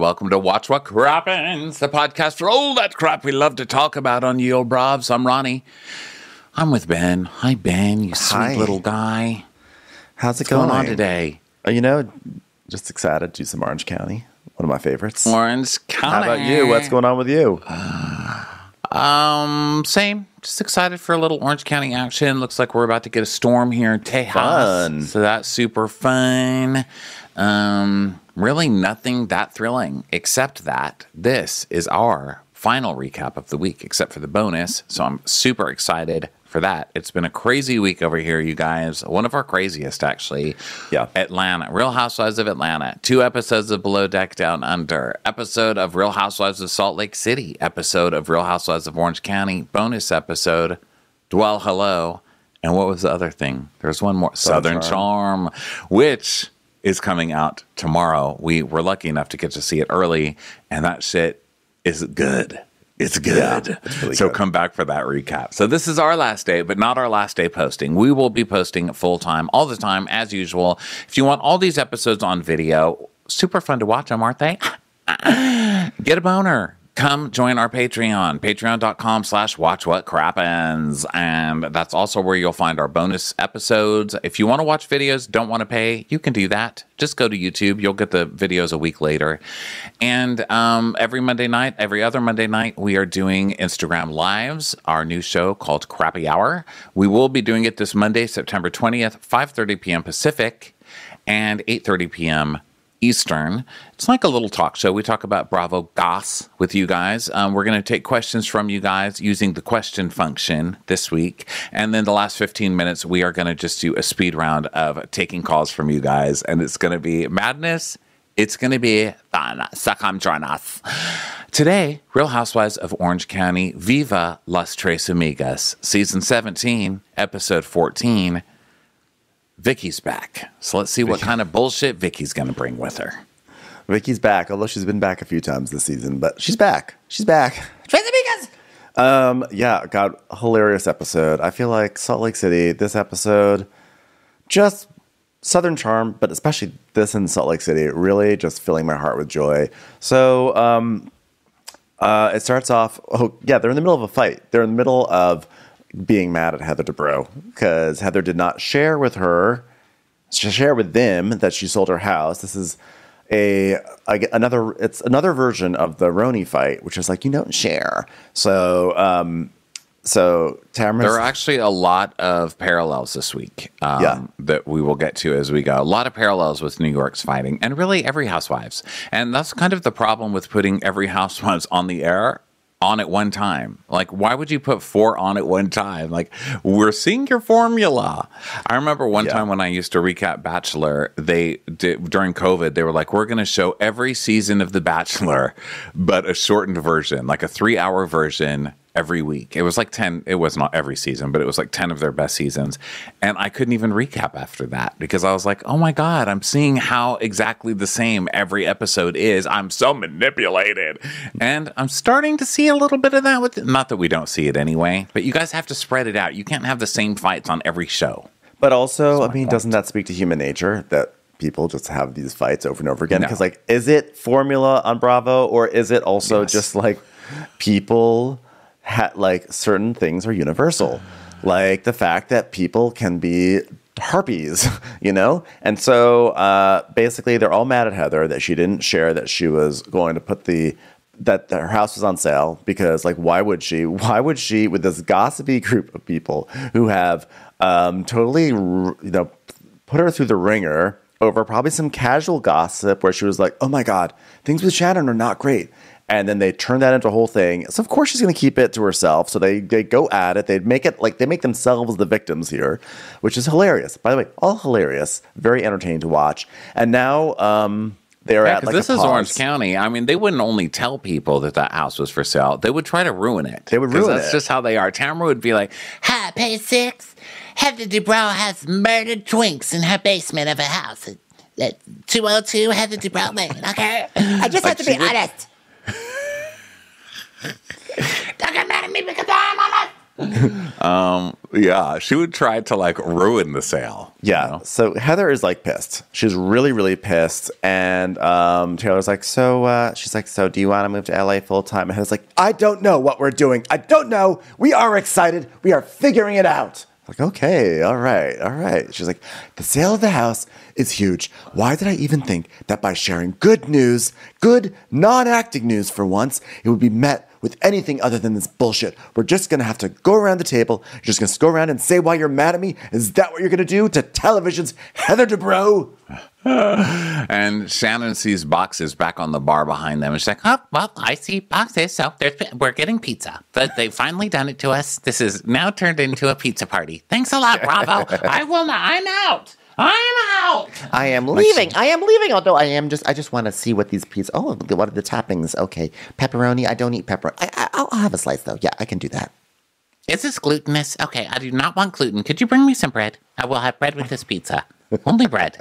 welcome to Watch What Crappens, the podcast for all that crap we love to talk about on Ye Old Brovs. I'm Ronnie. I'm with Ben. Hi, Ben, you sweet Hi. little guy. How's it What's going on today? Uh, You know, just excited to do some Orange County. One of my favorites. Orange County. How about you? What's going on with you? Um, same. Just excited for a little Orange County action. Looks like we're about to get a storm here in Tejas. Fun. So that's super fun. Um, really nothing that thrilling except that this is our final recap of the week, except for the bonus. So I'm super excited for that. It's been a crazy week over here, you guys. One of our craziest, actually. Yeah. Atlanta, Real Housewives of Atlanta, two episodes of Below Deck Down Under, episode of Real Housewives of Salt Lake City, episode of Real Housewives of Orange County, bonus episode, Dwell Hello, and what was the other thing? There's one more, Southern, Charm. Charm, which is coming out tomorrow. We were lucky enough to get to see it early, and that shit is good. It's good. it's really so good. come back for that recap. So this is our last day, but not our last day posting. We will be posting full time all the time as usual. If you want all these episodes on video, super fun to watch them, aren't they? Get a boner. Come join our Patreon, patreon.com slash watch what crappens. And that's also where you'll find our bonus episodes. If you want to watch videos, don't want to pay, you can do that. Just go to YouTube. You'll get the videos a week later. And um, every Monday night, every other Monday night, we are doing Instagram Lives, our new show called Crappy Hour. We will be doing it this Monday, September 20th, 5.30 p.m. Pacific and 8.30 p.m. Eastern. It's like a little talk show. We talk about Bravo Goss with you guys. Um, we're going to take questions from you guys using the question function this week. And then the last 15 minutes, we are going to just do a speed round of taking calls from you guys. And it's going to be madness. It's going to be fun. Join us. Today, Real Housewives of Orange County, Viva Las Tres Amigas, Season 17, Episode 14. Vicki's back. So let's see what kind of bullshit Vicki's going to bring with her. Vicki's back, although she's been back a few times this season, but she's back. She's back. Tracy Vegas! Um, yeah, God, hilarious episode. I feel like Salt Lake City, this episode, just Southern charm, but especially this in Salt Lake City, really just filling my heart with joy. So, um, uh, it starts off. Oh, yeah, they're in the middle of a fight. They're in the middle of being mad at Heather Dubrow because Heather did not share with her, share with them that she sold her house. This is a, a another. It's another version of the Roni fight, which is like you don't share. So, um, so Tamara, There are actually a lot of parallels this week um, Yeah. that we will get to as we go. A lot of parallels with New York's fighting and really every Housewives. And that's kind of the problem with putting every Housewives on the air on at one time. Like, why would you put four on at one time? Like, we're seeing your formula. I remember one Yeah. time when I used to recap Bachelor, they did during COVID, they were like, we're going to show every season of The Bachelor, but a shortened version, like a three hour version every week. It was like 10, it was not every season, but it was like 10 of their best seasons. And I couldn't even recap after that because I was like, oh my God, I'm seeing how exactly the same every episode is. I'm so manipulated. And I'm starting to see a little bit of that with, not that we don't see it anyway, but you guys have to spread it out. You can't have the same fights on every show. But also, I mean, point. doesn't that speak to human nature that people just have these fights over and over again? No. Because, like, is it formula on Bravo or is it also Yes. just like people ha- like certain things are universal, like the fact that people can be harpies, you know? And so uh, basically, they're all mad at Heather that she didn't share that she was going to put the that her house was on sale because like why would she why would she with this gossipy group of people who have um, totally you know put her through the wringer over probably some casual gossip where she was like oh my god things with shannon are not great and then they turn that into a whole thing so of course she's going to keep it to herself so they, they go at it they make it like they make themselves the victims here which is hilarious by the way all hilarious very entertaining to watch and now um they're Yeah, at like this a is Orange. County. I mean, they wouldn't only tell people that that house was for sale; they would try to ruin it. They would 'Cause ruin That's it. just how they are. Tamara would be like, Hi, page six. Heather Dubrow has murdered twinks in her basement of her house. At 202 Heather Dubrow Lane, okay? I just have to be would- honest. Don't get mad at me because I'm honest. Yeah, she would try to like ruin the sale. you Yeah. know? So Heather is like pissed. She's really, really pissed. And um, Taylor's like, so uh, she's like, so do you want to move to LA full time? And Heather's like, I don't know what we're doing. I don't know. We are excited. We are figuring it out. Like, okay, all right, all right. She's like, the sale of the house is huge. Why did I even think that by sharing good news, good non acting news for once, it would be met with anything other than this bullshit? We're just gonna have to go around the table. You're just gonna go around and say why you're mad at me? Is that what you're gonna do to television's Heather Dubrow? And Shannon sees boxes back on the bar behind them. And she's like, Oh, well, I see boxes, so there's, we're getting pizza. But they've finally done it to us. This is now turned into a pizza party. Thanks a lot, Bravo. I will not. I'm out. I'm out. I am leaving. I am leaving. Although I am just, I just want to see what these pieces. Oh, what are the toppings? Okay, pepperoni. I don't eat pepperoni. I, I, I'll I'll have a slice though. Yeah, I can do that. Is this glutinous? Okay, I do not want gluten. Could you bring me some bread? I will have bread with this pizza. Only bread.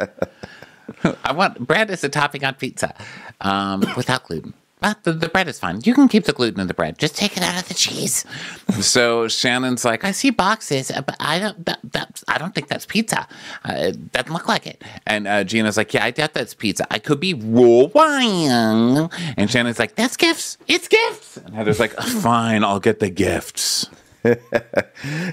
I want bread as a topping on pizza um, without gluten. But the, the bread is fine. You can keep the gluten in the bread. Just take it out of the cheese. so Shannon's like, I see boxes, uh, but I don't. That, that, I don't think that's pizza. Uh, it doesn't look like it. and uh, Gina's like, yeah, I doubt that's pizza. I could be wrong. And Shannon's like, that's gifts. It's gifts. And Heather's like, fine, I'll get the gifts.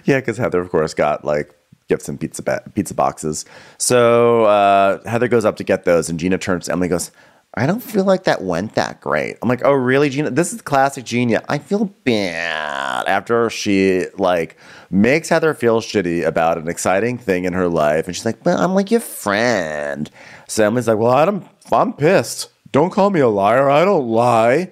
Yeah, because Heather, of course, got like gifts and pizza ba- pizza boxes. So uh, Heather goes up to get those, and Gina turns to Emily goes, I don't feel like that went that great. I'm like, oh, really, Gina? This is classic Gina. I feel bad after she like makes Heather feel shitty about an exciting thing in her life, and she's like, but I'm like your friend. Emily's like, well, I'm I'm pissed. Don't call me a liar. I don't lie.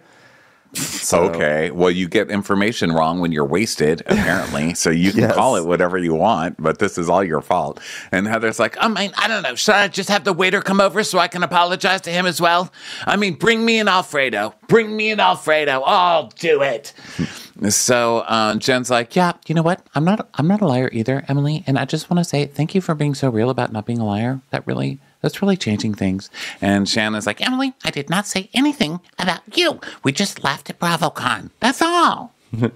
So, Okay. Well, you get information wrong when you're wasted, apparently. so you can Yes. call it whatever you want, but this is all your fault. And Heather's like, I mean, I don't know. Should I just have the waiter come over so I can apologize to him as well? I mean, bring me an Alfredo. Bring me an Alfredo. I'll do it. so uh, Jen's like, Yeah, you know what? I'm not. I'm not a liar either, Emily. And I just want to say thank you for being so real about not being a liar. That really, that's really changing things. and Shannon's like, Emily, I did not say anything about you. We just laughed at BravoCon. That's all.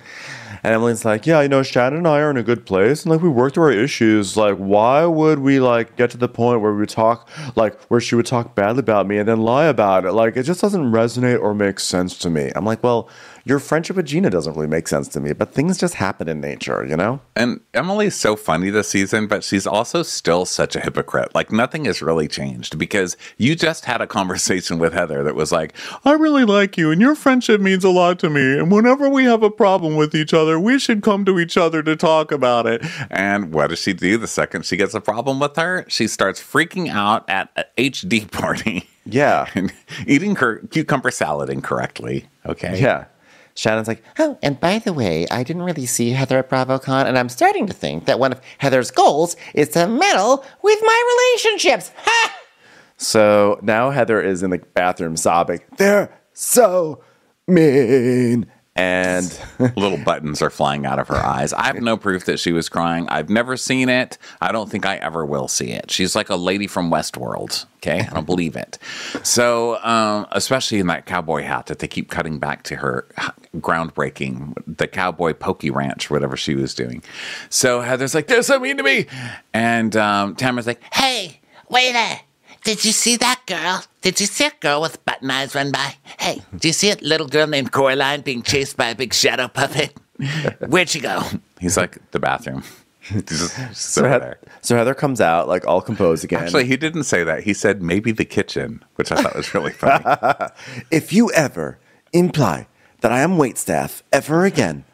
And Emily's like, yeah, you know, Shannon and I are in a good place, and like we worked through our issues. Like, why would we like get to the point where we would talk like where she would talk badly about me and then lie about it? Like, it just doesn't resonate or make sense to me. I'm like, well, your friendship with Gina doesn't really make sense to me, but things just happen in nature, you know? and Emily's so funny this season, but she's also still such a hypocrite. Like nothing has really changed because you just had a conversation with Heather that was like, I really like you and your friendship means a lot to me. And whenever we have a problem with each other, we should come to each other to talk about it. And what does she do the second she gets a problem with her? She starts freaking out at a HD party. Yeah. and eating her cucumber salad incorrectly. Okay. Yeah. Shannon's like, Oh, and by the way, I didn't really see Heather at BravoCon, and I'm starting to think that one of Heather's goals is to meddle with my relationships. Ha! so now Heather is in the bathroom sobbing. They're so mean. And Little buttons are flying out of her eyes. I have no proof that she was crying. I've never seen it. I don't think I ever will see it. She's like a lady from Westworld. Okay. I don't believe it. So, um, especially in that cowboy hat that they keep cutting back to her groundbreaking, the cowboy pokey ranch, whatever she was doing. So Heather's like, they're so mean to me. And um, Tamara's like, Hey, waiter. Did you see that girl? Did you see a girl with button eyes run by? Hey, do you see a little girl named Coraline being chased by a big shadow puppet? Where'd she go? he's like, the bathroom. He's just, just so, over Heath- there. so Heather comes out like all composed again. Actually, he didn't say that. He said maybe the kitchen, which I thought was really funny. If you ever imply that I am waitstaff ever again,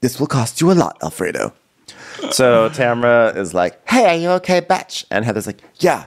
this will cost you a lot, Alfredo. So Tamara is like, Hey, are you okay, Batch? and Heather's like, yeah,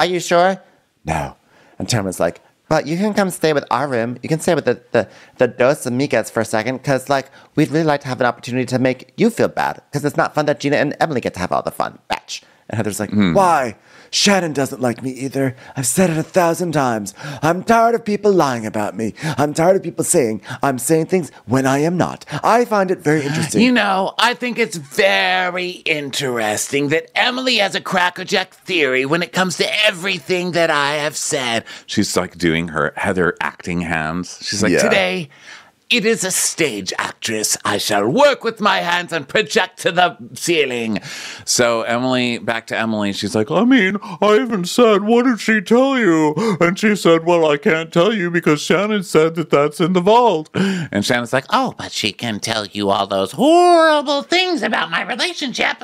Are you sure? no. And Tamara's like, Well, you can come stay with our room. You can stay with the, the, the dos amigas for a second, because, like, we'd really like to have an opportunity to make you feel bad, because it's not fun that Gina and Emily get to have all the fun. Batch. and Heather's like, hmm. why? Shannon doesn't like me either. I've said it a thousand times. I'm tired of people lying about me. I'm tired of people saying I'm saying things when I am not. I find it very interesting. You know, I think it's very interesting that Emily has a crackerjack theory when it comes to everything that I have said. She's like doing her Heather acting hands. She's like, Yeah. Today, It is a stage actress. I shall work with my hands and project to the ceiling. So Emily, back to Emily. She's like, I mean, I even said, what did she tell you? And she said, well, I can't tell you because Shannon said that that's in the vault. And Shannon's like, Oh, but she can tell you all those horrible things about my relationship.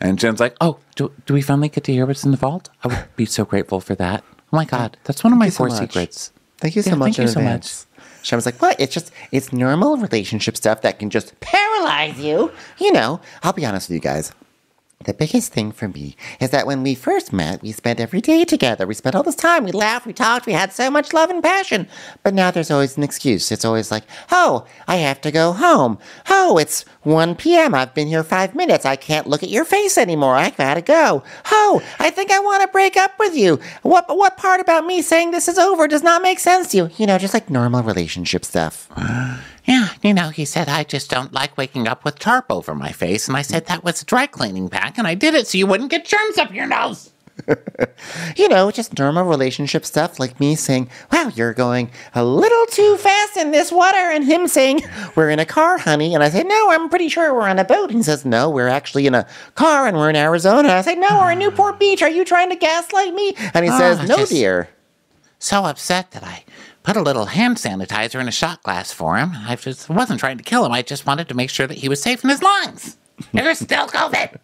and Jen's like, oh, do, do we finally get to hear what's in the vault? I would be so grateful for that. Oh my God, that's one of my you so four secrets. Thank you so Yeah, much. thank you in so advance. Sean was like, what? It's just, it's normal relationship stuff that can just paralyze you. You know, I'll be honest with you guys. The biggest thing for me is that when we first met, we spent every day together. We spent all this time. We laughed, we talked, we had so much love and passion. But now there's always an excuse. It's always like, oh, I have to go home. Oh, it's 1 p.m. I've been here five minutes. I can't look at your face anymore. I gotta go. Oh, I think I want to break up with you. What, what part about me saying this is over does not make sense to you? You know, just like normal relationship stuff. Yeah, you know, he said, I just don't like waking up with tarp over my face. And I said that was a dry cleaning pack, and I did it so you wouldn't get germs up your nose. you know, just normal relationship stuff like me saying, Wow, you're going a little too fast in this water, and him saying, We're in a car, honey. And I say, No, I'm pretty sure we're on a boat. And he says, No, we're actually in a car and we're in Arizona. And I say, No, we're in Newport Beach. Are you trying to gaslight me? And he Ah, says, No, dear. So upset that I put a little hand sanitizer in a shot glass for him. I just wasn't trying to kill him. I just wanted to make sure that he was safe in his lungs. There's still COVID.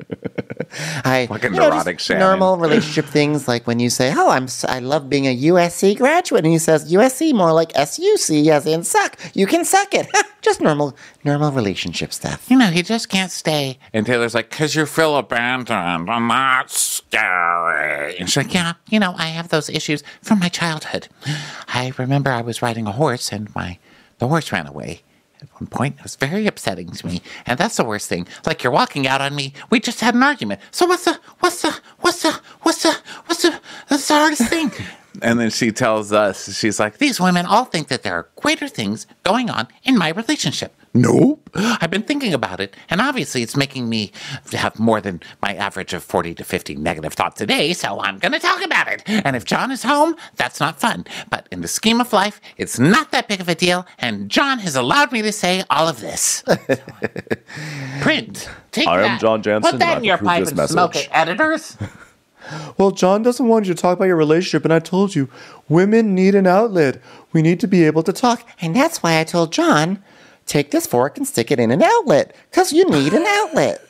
I Fucking you know, neurotic just Shannon. normal relationship things like when you say, "Oh, I'm s- I love being a USC graduate," and he says USC more like SUC as in suck. You can suck it. just normal normal relationship stuff. You know, he just can't stay. and Taylor's like, because you feel abandoned. I'm not scary. And she's like, yeah. You know, I have those issues from my childhood. I remember I was riding a horse and my the horse ran away. At one point, it was very upsetting to me, and that's the worst thing. Like you're walking out on me. We just had an argument. So what's the what's the what's the what's the what's the the hardest thing? And then she tells us, she's like, These women all think that there are greater things going on in my relationship. nope. I've been thinking about it, and obviously it's making me have more than my average of 40 to 50 negative thoughts a day, so I'm going to talk about it. And if John is home, that's not fun. But in the scheme of life, it's not that big of a deal, and John has allowed me to say all of this. Print. Take I am that. John Janssen, Put that and in your pipe this and smoke it, editors. Well, John doesn't want you to talk about your relationship, and I told you, women need an outlet. We need to be able to talk. And that's why I told John, take this fork and stick it in an outlet, because you need an outlet.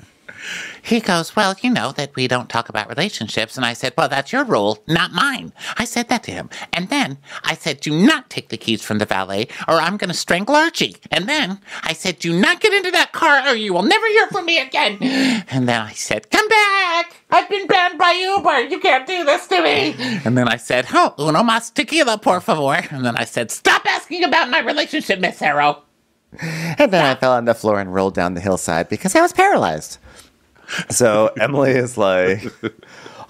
He goes, Well, you know that we don't talk about relationships. And I said, Well, that's your rule, not mine. I said that to him. And then I said, Do not take the keys from the valet or I'm going to strangle Archie. And then I said, Do not get into that car or you will never hear from me again. And then I said, Come back. I've been banned by Uber. You can't do this to me. And then I said, Oh, uno más tequila, por favor. And then I said, Stop asking about my relationship, Miss Harrow. And then I fell on the floor and rolled down the hillside because I was paralyzed. So Emily is like,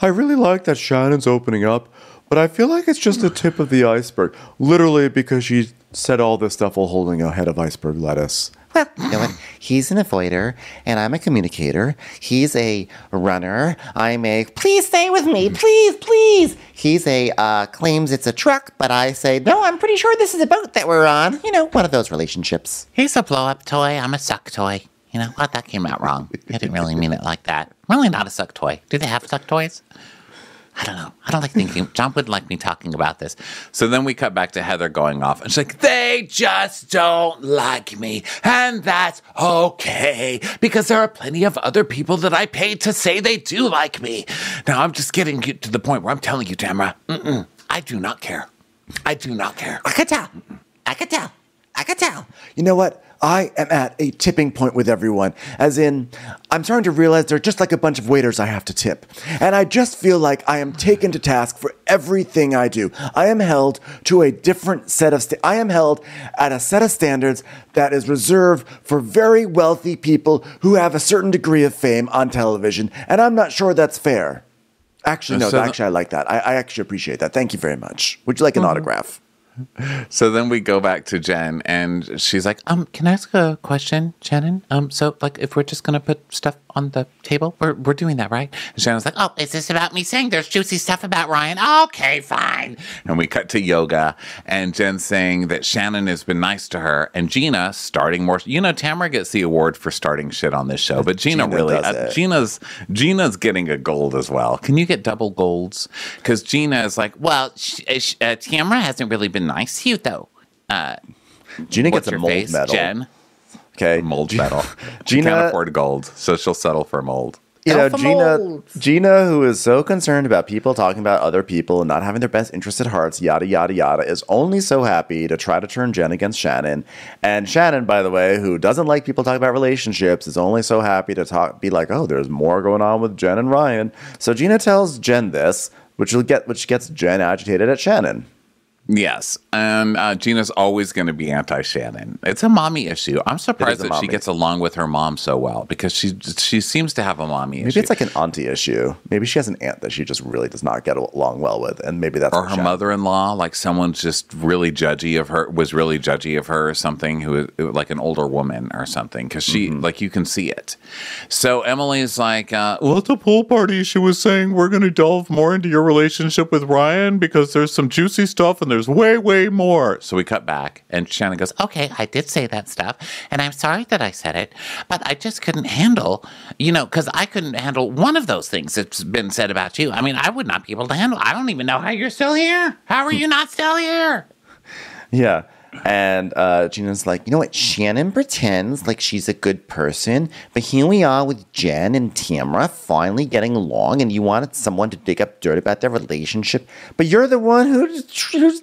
I really like that Shannon's opening up, but I feel like it's just the tip of the iceberg. Literally, because she said all this stuff while holding a head of iceberg lettuce. Well, you know what? He's an avoider, and I'm a communicator. He's a runner. I'm a please stay with me, please, please. He's a uh, claims it's a truck, but I say no. I'm pretty sure this is a boat that we're on. You know, one of those relationships. He's a blow up toy. I'm a suck toy. You know what? That came out wrong. I didn't really mean it like that. Really not a suck toy. Do they have suck toys? I don't know. I don't like thinking. John wouldn't like me talking about this. So then we cut back to Heather going off. And she's like, they just don't like me. And that's okay. Because there are plenty of other people that I paid to say they do like me. Now I'm just getting to the point where I'm telling you, Tamara, mm-mm, I do not care. I do not care. I could tell. I could tell. I could tell. You know what? I am at a tipping point with everyone. As in, I'm starting to realize they're just like a bunch of waiters I have to tip. And I just feel like I am taken to task for everything I do. I am held to a different set of, sta- I am held at a set of standards that is reserved for very wealthy people who have a certain degree of fame on television. And I'm not sure that's fair. Actually, uh, no, So actually, I like that. I, I actually appreciate that. Thank you very much. Would you like an mm-hmm. autograph? So then we go back to Jen, and she's like, Um, can I ask a question, Shannon? Um, so like if we're just gonna put stuff on the table, we're we're doing that, right? and Shannon's like, Oh, is this about me saying there's juicy stuff about Ryan? Okay, fine. and we cut to yoga, and Jen saying that Shannon has been nice to her, and Gina starting more. You know, Tamara gets the award for starting shit on this show, but Gina, Gina really, uh. Gina's Gina's getting a gold as well. Can you get double golds? Because Gina is like, Well, sh- uh, sh- uh, Tamara hasn't really been nice to you though. Uh, Gina gets a your mold face, medal. Jen? Okay, mold G- medal. Gina- can't afford gold, so she'll settle for mold. You know, Alpha Gina, molds. Gina, who is so concerned about people talking about other people and not having their best interests at hearts, yada yada yada, is only so happy to try to turn Jen against Shannon. And Shannon, by the way, who doesn't like people talking about relationships, is only so happy to talk, be like, "Oh, there's more going on with Jen and Ryan." So Gina tells Jen this, which will get, which gets Jen agitated at Shannon. Yes, and uh, Gina's always going to be anti-Shannon. It's a mommy issue. I'm surprised that she gets along with her mom so well because she she seems to have a mommy Maybe issue. it's like an auntie issue. Maybe she has an aunt that she just really does not get along well with, and maybe that's or her mother-in-law, like someone's just really judgy of her, was really judgy of her or something, who is like an older woman or something, because she, Mm-hmm. like, you can see it. So Emily's like, uh, well, at the pool party, she was saying we're going to delve more into your relationship with Ryan because there's some juicy stuff and there's way, way more. So we cut back, and Shannon goes, Okay, I did say that stuff, and I'm sorry that I said it, but I just couldn't handle, you know, because I couldn't handle one of those things that's been said about you. I mean, I would not be able to handle. I don't even know how you're still here. How are you not still here? Yeah. And uh, Gina's like, you know what? Shannon pretends like she's a good person, but here we are with Jen and Tamara finally getting along, and you wanted someone to dig up dirt about their relationship, but you're the one who's, who's,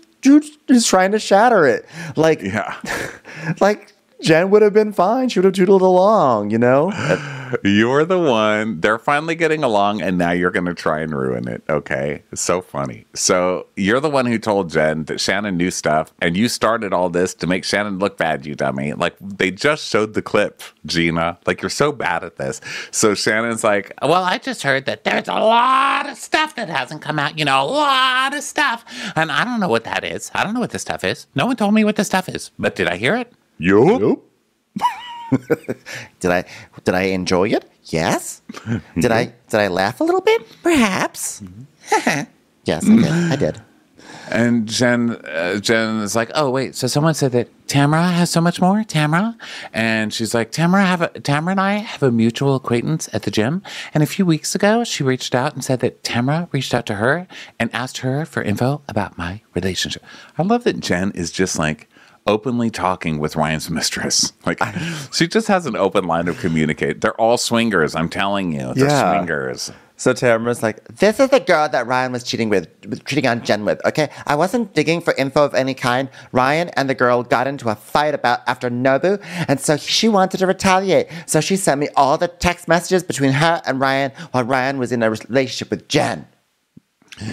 who's trying to shatter it. Like, yeah. like Jen would have been fine. She would have doodled along, you know? You're the one. They're finally getting along, and now you're going to try and ruin it. Okay. It's so funny. So you're the one who told Jen that Shannon knew stuff, and you started all this to make Shannon look bad, you dummy. Like they just showed the clip, Gina. Like you're so bad at this. So Shannon's like, Well, I just heard that there's a lot of stuff that hasn't come out, you know, a lot of stuff. And I don't know what that is. I don't know what this stuff is. No one told me what this stuff is, but did I hear it? Yup. Did I did I enjoy it? Yes. did I did I laugh a little bit? Perhaps. yes, I did. I did. And Jen, uh, Jen is like, oh wait, so someone said that Tamara has so much more, Tamara, and she's like, Tamara have a, Tamara and I have a mutual acquaintance at the gym, and a few weeks ago she reached out and said that Tamara reached out to her and asked her for info about my relationship. I love that Jen is just like openly talking with Ryan's mistress. Like she just has an open line of communicate. They're all swingers. I'm telling you, they're Yeah. swingers. So Tamara's like, This is the girl that Ryan was cheating with, cheating on Jen with. Okay, I wasn't digging for info of any kind. Ryan and the girl got into a fight about after Nobu, and so she wanted to retaliate. So she sent me all the text messages between her and Ryan while Ryan was in a relationship with Jen.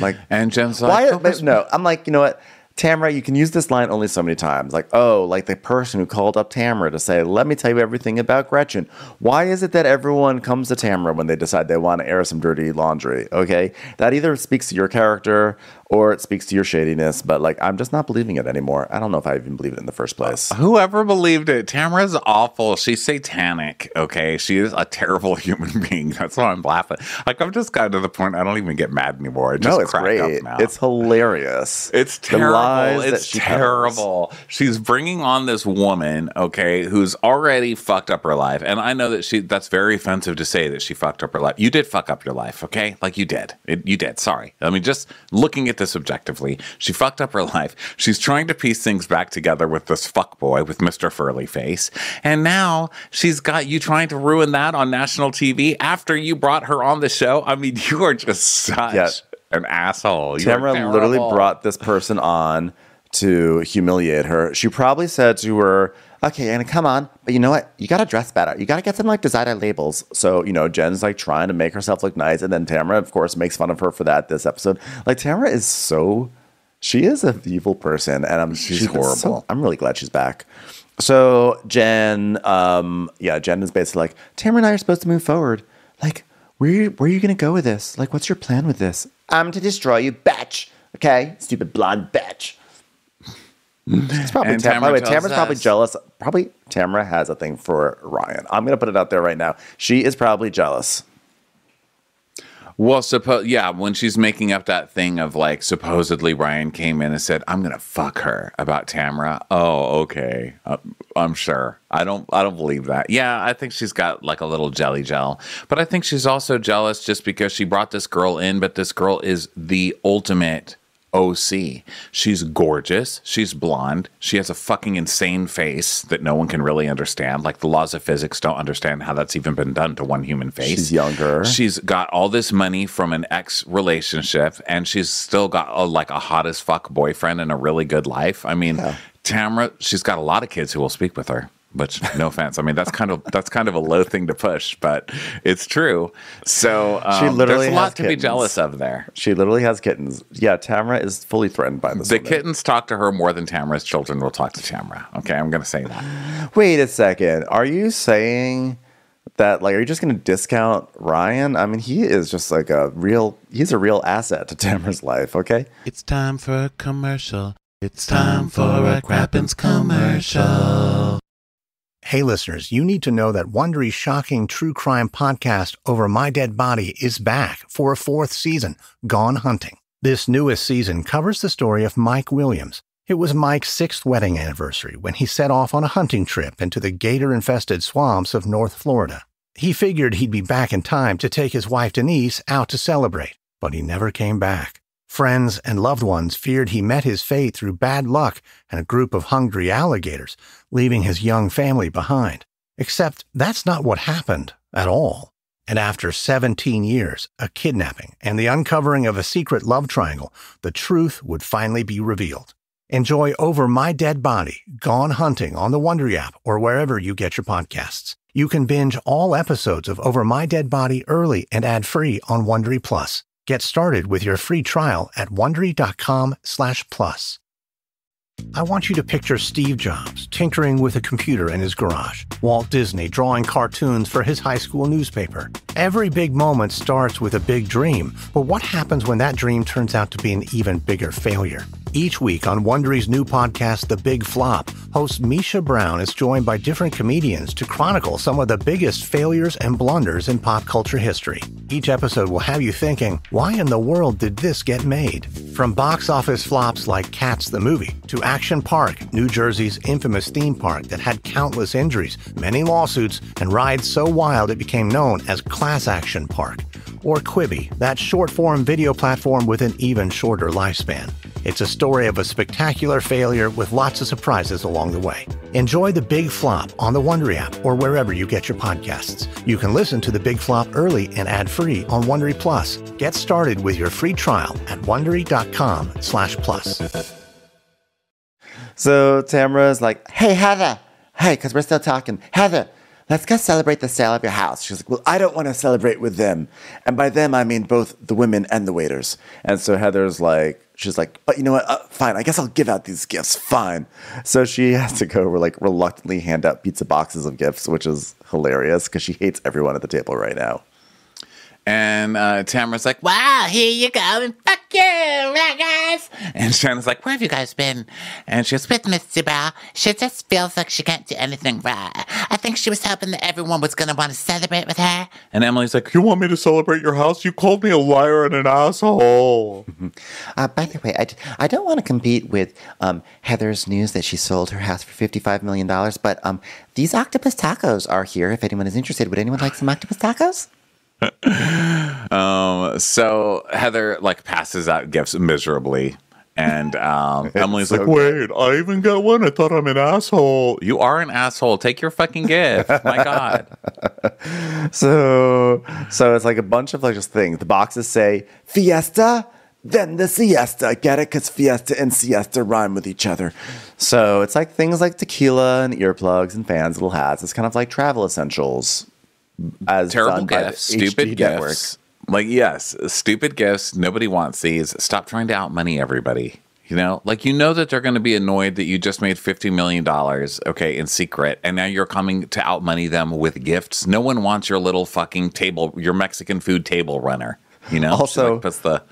like, And Jen's like, Why? "Oh, but no, I'm like, you know what? Tamara, you can use this line only so many times. Like, oh, like the person who called up Tamara to say, let me tell you everything about Gretchen. Why is it that everyone comes to Tamara when they decide they want to air some dirty laundry? Okay. That either speaks to your character or it speaks to your shadiness, but like, I'm just not believing it anymore. I don't know if I even believe it in the first place. Uh, whoever believed it, Tamara's awful. She's satanic. Okay, she is a terrible human being. That's why I'm laughing. Like I've just gotten to the point I don't even get mad anymore. I just no, it's crack great. Up now. It's hilarious. It's terrible. That It's covers. terrible. She's bringing on this woman, okay, who's already fucked up her life, and I know that she. That's very offensive to say that she fucked up her life. You did fuck up your life, okay? Like you did. It, you did. Sorry. I mean, just looking at this objectively, she fucked up her life. She's trying to piece things back together with this fuck boy with Mister Furley face, and now she's got you trying to ruin that on national TV after you brought her on the show. I mean, you are just such. Yeah. An asshole. You Tamara literally brought this person on to humiliate her. She probably said to her, Okay, Anna, come on. But you know what? You gotta dress better. You gotta get some like designer labels. So, you know, Jen's like trying to make herself look nice. And then Tamara, of course, makes fun of her for that this episode. Like Tamara is so she is an evil person. And I'm She's so- horrible. I'm really glad she's back. So Jen, um, yeah, Jen is basically like, Tamara and I are supposed to move forward. Like, where where are you gonna go with this? Like, what's your plan with this? I'm to destroy you, bitch. Okay, stupid blonde bitch. It's probably And Tam- by the way, Tamara Tamara's probably jealous. Probably Tamara has a thing for Ryan. I'm gonna put it out there right now. She is probably jealous. Well, suppose yeah, when she's making up that thing of like supposedly Ryan came in and said, "I'm gonna fuck her" about Tamara. Oh, okay, uh, I'm sure. I don't, I don't believe that. Yeah, I think she's got like a little jelly gel, but I think she's also jealous just because she brought this girl in, but this girl is the ultimate OC. She's gorgeous. She's blonde. She has a fucking insane face that no one can really understand. Like the laws of physics don't understand how that's even been done to one human face. She's younger. She's got all this money from an ex relationship, and she's still got a, like a hot as fuck boyfriend and a really good life. I mean, Tamara, she's got a lot of kids who will speak with her. Which, no offense, I mean that's kind of that's kind of a low thing to push, but it's true. So um, She literally there's a lot has to be jealous of there. She literally has kittens. Yeah, Tamara is fully threatened by this. The woman. kittens talk to her more than Tamara's children will talk to Tamara. Okay, I'm going to say that. Wait a second. Are you saying that like are you just going to discount Ryan? I mean, he is just like a real he's a real asset to Tamara's life, okay? It's time for a commercial. It's time for a Crappens commercial. Hey, listeners, you need to know that Wondery's shocking true crime podcast, Over My Dead Body, is back for a fourth season, Gone Hunting. This newest season covers the story of Mike Williams. It was Mike's sixth wedding anniversary when he set off on a hunting trip into the gator infested swamps of North Florida. He figured he'd be back in time to take his wife Denise out to celebrate, but he never came back. Friends and loved ones feared he met his fate through bad luck and a group of hungry alligators, leaving his young family behind. Except that's not what happened at all. And after 17 years, a kidnapping, and the uncovering of a secret love triangle, the truth would finally be revealed. Enjoy Over My Dead Body, Gone Hunting on the Wondery app or wherever you get your podcasts. You can binge all episodes of Over My Dead Body early and ad-free on Wondery Plus. Get started with your free trial at slash plus. I want you to picture Steve Jobs tinkering with a computer in his garage, Walt Disney drawing cartoons for his high school newspaper. Every big moment starts with a big dream, but what happens when that dream turns out to be an even bigger failure? Each week on Wondery's new podcast, The Big Flop, host Misha Brown is joined by different comedians to chronicle some of the biggest failures and blunders in pop culture history. Each episode will have you thinking, why in the world did this get made? From box office flops like Cats the movie to Action Park, New Jersey's infamous theme park that had countless injuries, many lawsuits, and rides so wild it became known as Class Action Park. Or Quibi, that short form video platform with an even shorter lifespan. It's a story of a spectacular failure with lots of surprises along the way. Enjoy The Big Flop on the Wondery app or wherever you get your podcasts. You can listen to The Big Flop early and ad-free on Wondery Plus. Get started with your free trial at wondery.com slash plus. So Tamara's like, Hey, Heather. Hey, because we're still talking. Heather, let's go celebrate the sale of your house. she's like, well, I don't want to celebrate with them. And by them, I mean both the women and the waiters. And so Heather's like, she's like, but you know what? Uh, fine. I guess I'll give out these gifts. Fine. So she has to go like reluctantly hand out pizza boxes of gifts, which is hilarious because she hates everyone at the table right now. And uh, Tamara's like, wow, here you go, and fuck you, right, guys? And Shannon's like, where have you guys been? And she goes, with Miss Bell. She just feels like she can't do anything right. I think she was hoping that everyone was going to want to celebrate with her. And Emily's like, you want me to celebrate your house? You called me a liar and an asshole. Uh, by the way, I, I don't want to compete with um, Heather's news that she sold her house for $55 million, but um, these octopus tacos are here if anyone is interested. Would anyone like some octopus tacos? Um, so Heather like passes out gifts miserably. And um, Emily's so like, wait, I even got one. I thought I'm an asshole. You are an asshole. Take your fucking gift. My God. So, so it's like a bunch of like just things. The boxes say fiesta, then the siesta. Get it? Because fiesta and siesta rhyme with each other. So it's like things like tequila and earplugs and fans, little hats. It's kind of like travel essentials. As Terrible done by the gifts. Stupid HG network. gifts. Like, yes, stupid gifts. Nobody wants these. Stop trying to outmoney everybody. You know, like you know that they're going to be annoyed that you just made fifty million dollars, okay, in secret, and now you're coming to outmoney them with gifts. No one wants your little fucking table, your Mexican food table runner. You know, Also- like, puts the.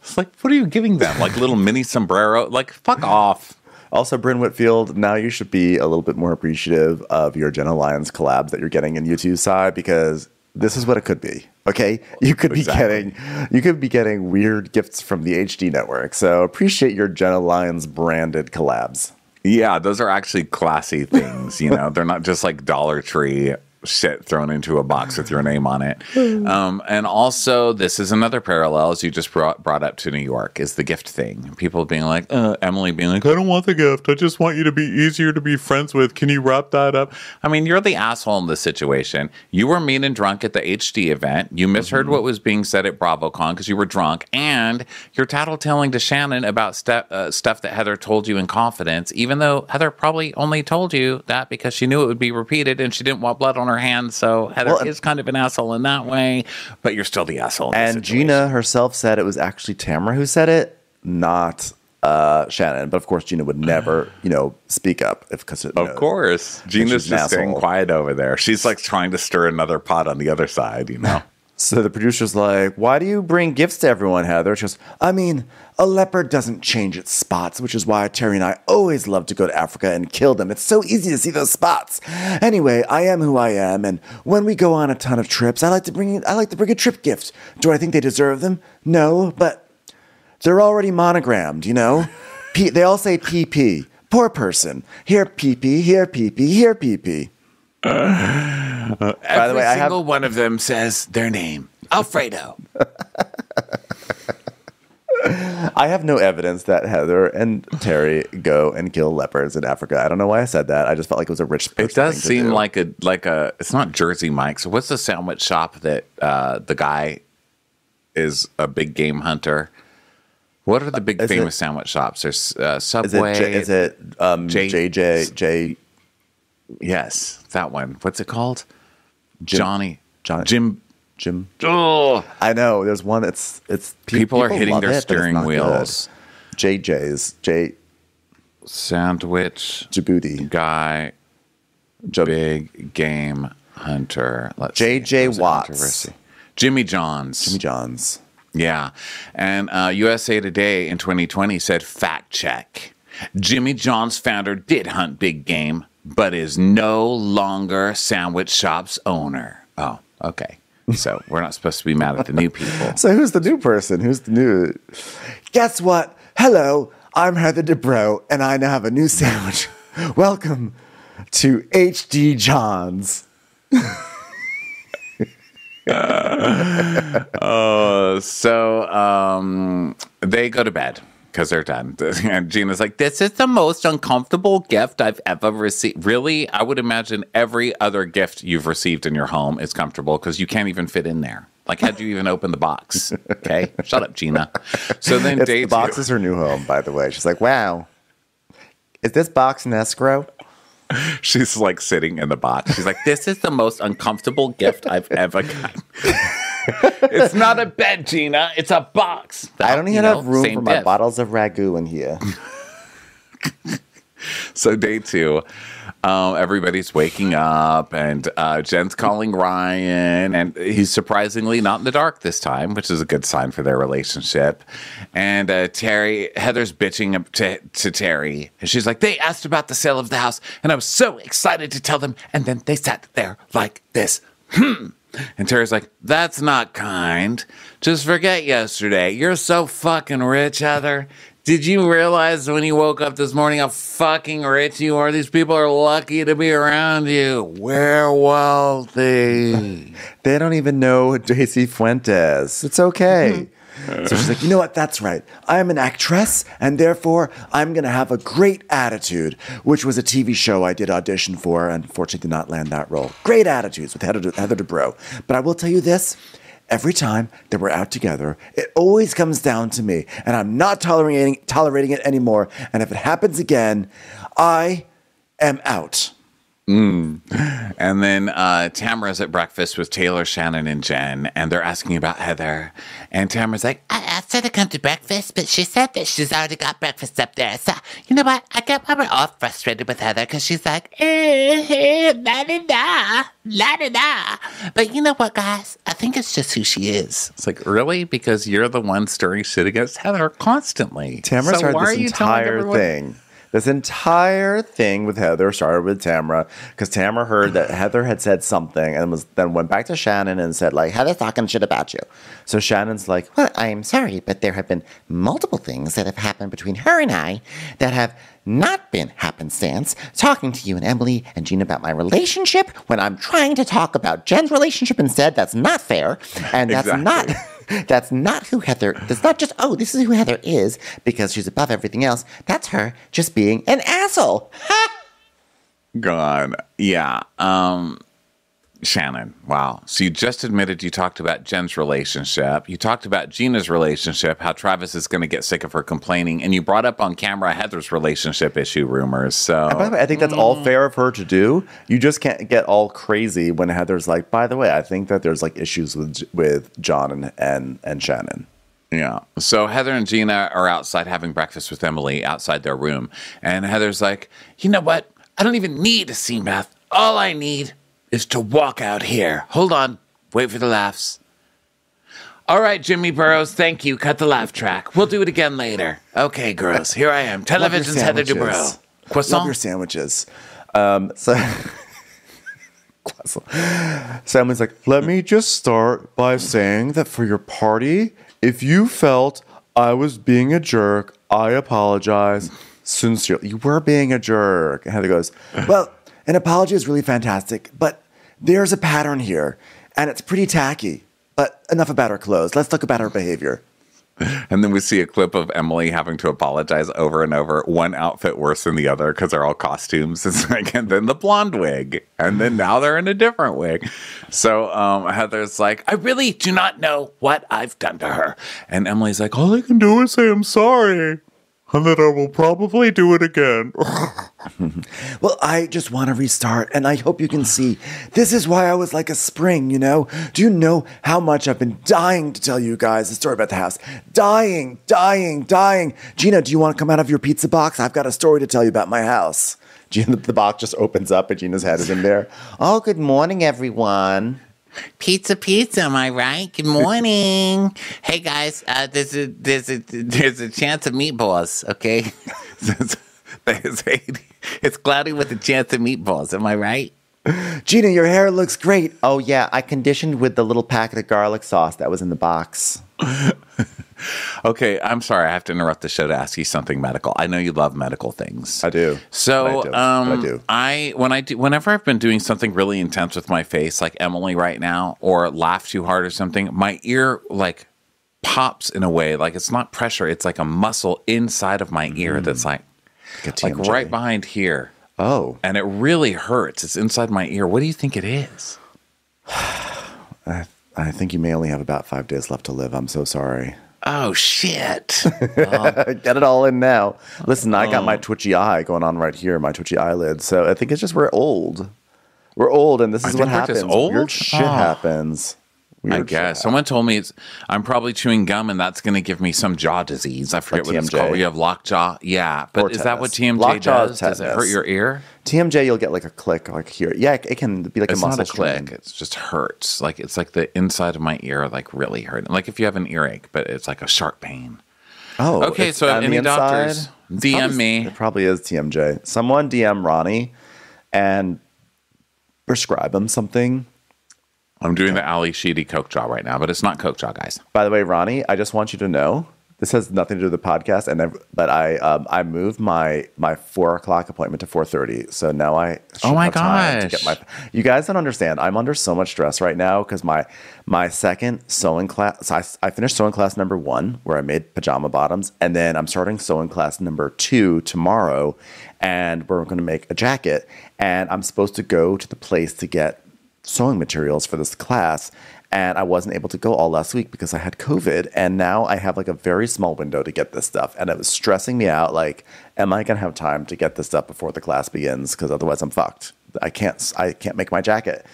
It's like, what are you giving them? Like little mini sombrero? Like, fuck off. Also, Brynn Whitfield, now you should be a little bit more appreciative of your Jenna Lyons collabs that you're getting in YouTube's side because this is what it could be. Okay, you could be getting you could be getting weird gifts from the HD network. So appreciate your Jenna Lyons branded collabs. Yeah, those are actually classy things. You know, they're not just like Dollar Tree shit thrown into a box with your name on it. Um, and also, this is another parallel, as you just brought, brought up to New York, is the gift thing. People being like, uh, Emily being like, I don't want the gift. I just want you to be easier to be friends with. Can you wrap that up? I mean, you're the asshole in this situation. You were mean and drunk at the HD event. You misheard what was being said at BravoCon because you were drunk, and you're tattletelling to Shannon about stuff uh, stuff that Heather told you in confidence, even though Heather probably only told you that because she knew it would be repeated and she didn't want blood on her hands. So Heather Well, is kind of an asshole in that way, but you're still the asshole. And situation. Gina herself said it was actually Tamara who said it, not uh, Shannon. But of course, Gina would never, you know, speak up if because Of course. Gina's she's an just staying quiet over there. She's like trying to stir another pot on the other side, you know? So the producer's like, "Why do you bring gifts to everyone, Heather?" She goes, "I mean, a leopard doesn't change its spots, which is why Terry and I always love to go to Africa and kill them. It's so easy to see those spots. Anyway, I am who I am, and when we go on a ton of trips, I like to bring I like to bring a trip gift. Do I think they deserve them? No, but they're already monogrammed, you know. P- they all say PP. Poor person. Here PP. Here PP. Here PP. By the way, I have- single one of them says their name. Alfredo. I have no evidence that Heather and Terry go and kill leopards in Africa. I don't know why I said that. I just felt like it was a rich It does seem do. like a like a it's not Jersey Mike's. What's the sandwich shop that uh, the guy is a big game hunter? What are the big Is famous it- sandwich shops? There's uh, Is Subway. it, is it um, J- JJ J Yes, that one. What's it called? Johnny. Johnny- Jim. Jim? Oh, I know. There's one. It's it's pe- People are hitting their it, steering not good. wheels. JJ's J sandwich Djibouti. guy. Jab- Big game hunter. Let's J.J. Watts. Jimmy Johns. Jimmy John's. Yeah. And uh, USA Today in 2020 said fact check. Jimmy John's founder did hunt big game, but is no longer sandwich shop's owner. Oh, okay. So we're not supposed to be mad at the new people. So who's the new person? Who's the new? Guess what? Hello, I'm Heather Dubrow, and I now have a new sandwich. Welcome to HD John's. Uh, so um, they go to bed because they're done. And Gina's like, This is the most uncomfortable gift I've ever received. Really? I would imagine every other gift you've received in your home is comfortable because you can't even fit in there. Like, how'd you even open the box? Okay. Shut up, Gina. So then the box is her new home, by the way. She's like, wow. Is this box an escrow? she's like sitting in the box. She's like, This is the most uncomfortable gift I've ever gotten. it's not a bed, Gina. It's a box. I don't You even know, have room for my bottles of ragu in here. So day two, um, everybody's waking up, and uh, Jen's calling Ryan, and he's surprisingly not in the dark this time, which is a good sign for their relationship. And uh, Terry, Heather's bitching to, to Terry, and she's like, "They asked about the sale of the house, and I was so excited to tell them, and then they sat there like this." Hmm. And Terry's like, "That's not kind. Just forget yesterday. You're so fucking rich, Heather." Did you realize when you woke up this morning how fucking rich you are? These people are lucky to be around you. We're wealthy. They don't even know JC Fuentes. It's okay. Mm-hmm. So she's like, you know what? That's right. I'm an actress, and therefore I'm going to have a great attitude, which was a TV show I did audition for. and Unfortunately, did not land that role. Great attitudes with Heather, Heather Dubrow. But I will tell you this. Every time that we're out together, it always comes down to me, and I'm not tolerating tolerating it anymore. And if it happens again, I am out. And then uh, Tamara's at breakfast with Taylor, Shannon, and Jen, and they're asking about Heather. And Tamara's like, I asked her to come to breakfast, but she said that she's already got breakfast up there. So, you know what? I get probably all frustrated with Heather because she's like, eh, eh, la da da, la da da. But you know what, guys? I think it's just who she is. It's like, really? Because you're the one stirring shit against Heather constantly. Tamara So started this are you entire everyone- thing This entire thing with Heather started with Tamara because Tamara heard that mm-hmm. Heather had said something and was then went back to Shannon and said like Heather's talking shit about you. So Shannon's like, Well, I'm sorry, but there have been multiple things that have happened between her and I that have not been happenstance. Talking to you and Emily and Jean about my relationship when I'm trying to talk about Jen's relationship instead. That's not fair. And that's Exactly. not. That's not who Heather. That's not just oh, this is who Heather is because she's above everything else. That's her just being an asshole. God. Yeah. Um Shannon, wow. So you just admitted you talked about Jen's relationship. You talked about Gina's relationship, how Travis is going to get sick of her complaining, and you brought up on camera Heather's relationship issue rumors. So By the way, I think that's all mm. fair of her to do. You just can't get all crazy when Heather's like, by the way, I think that there's like issues with with John and and, and Shannon. Yeah. So Heather and Gina are outside having breakfast with Emily outside their room. And Heather's like, you know what? I don't even need to see Beth. All I need is to walk out here. Hold on. Wait for the laughs. All right, Jimmy Burrows, thank you. Cut the laugh track. We'll do it again later. Okay, girls, here I am. Television's Heather. Dubrow. Love your sandwiches. Um, so, Emily's like, let me just start by saying that for your party, if you felt I was being a jerk, I apologize sincerely. You were being a jerk. And Heather goes, well, an apology is really fantastic, but there's a pattern here, and it's pretty tacky. But enough about her clothes. Let's talk about her behavior. And then we see a clip of Emily having to apologize over and over, one outfit worse than the other because they're all costumes. It's like, and then the blonde wig. And then now they're in a different wig. So um, Heather's like, I really do not know what I've done to her. And Emily's like, all I can do is say I'm sorry. And that I will probably do it again. Well, I just want to restart, and I hope you can see this is why I was like a spring, you know? Do you know how much I've been dying to tell you guys the story about the house? Dying, dying, dying. Gina, do you want to come out of your pizza box? I've got a story to tell you about my house. Gina, the box just opens up, and Gina's head is in there. Oh, good morning, everyone. Pizza, pizza. Am I right? Good morning. hey guys, uh, there's a there's a there's a chance of meatballs. Okay, it's cloudy with a chance of meatballs. Am I right? Gina, your hair looks great. Oh yeah, I conditioned with the little packet of garlic sauce that was in the box. okay, I'm sorry. I have to interrupt the show to ask you something medical. I know you love medical things. I do. So, I do. um, I do. I when I do whenever I've been doing something really intense with my face, like Emily right now, or laugh too hard or something, my ear like pops in a way like it's not pressure; it's like a muscle inside of my ear that's like Like like right behind here, Oh, and it really hurts. It's inside my ear. What do you think it is? I think you may only have about five days left to live. I'm so sorry. Oh shit! Get it all in now. Listen, I got my uh, twitchy eye going on right here, my twitchy eyelid. So I think it's just we're old. We're old, and this is think what happens. old? Weird shit Oh. happens. Weird I guess someone told me it's. I'm probably chewing gum, and that's going to give me some jaw disease. I forget Like what it's called. You have lockjaw, yeah. But Or is that what. TMJ Lockjaw does? Does it hurt your ear? TMJ, you'll get like a click, like here. Yeah, it can be like It's a muscle not a click. It just hurts. Like it's like the inside of my ear, like really hurting. Like if you have an earache, but it's like a sharp pain. Oh, Okay, so any inside? doctors, DM probably- me. It probably is TMJ. Someone DM Ronnie and prescribe him something. I'm doing the Ally Sheedy Coke jaw right now, but it's not Coke jaw, guys. By the way, Ronnie, I just want you to know this has nothing to do with the podcast, and I've- but I um, I moved my my four o'clock appointment to four thirty, so now I Oh my have time to gosh. get my. You guys don't understand. I'm under so much stress right now because my my second sewing class. I, I finished sewing class number one where I made pajama bottoms, and then I'm starting sewing class number two tomorrow, and we're going to make a jacket, and I'm supposed to go to the place to get sewing materials for this class and I wasn't able to go all last week because I had COVID and now I have like a very small window to get this stuff and it was stressing me out like am I going to have time to get this stuff before the class begins because otherwise I'm fucked. I can't I can't make my jacket.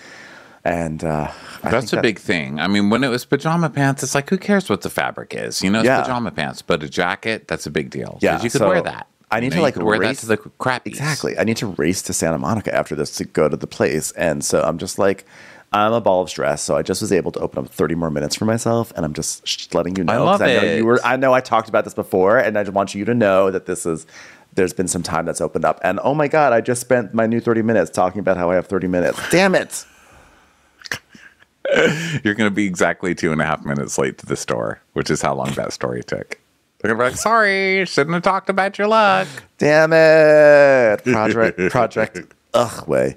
And uh That's a that- big thing. I mean, when it was pajama pants, it's like who cares what the fabric is? You know, it's Yeah. pajama pants, but a jacket, that's a big deal. Yeah, you could so wear that. I need to, like, wear race- that to the crap. Exactly. I need to race to Santa Monica after this to go to the place. And so I'm just like, I'm a ball of stress. So I just was able to open up 30 more minutes for myself. And I'm just letting you know. 'cause love I know it. you were, I know I talked about this before and I just want you to know that this is there's been some time that's opened up. And oh my God, I just spent my new 30 minutes talking about how I have 30 minutes. Damn it. You're going to be exactly two and a half minutes late to the store, which is how long that story took. They're to be like, sorry, shouldn't have talked about your luck. Damn it. Project, project, ugh, way.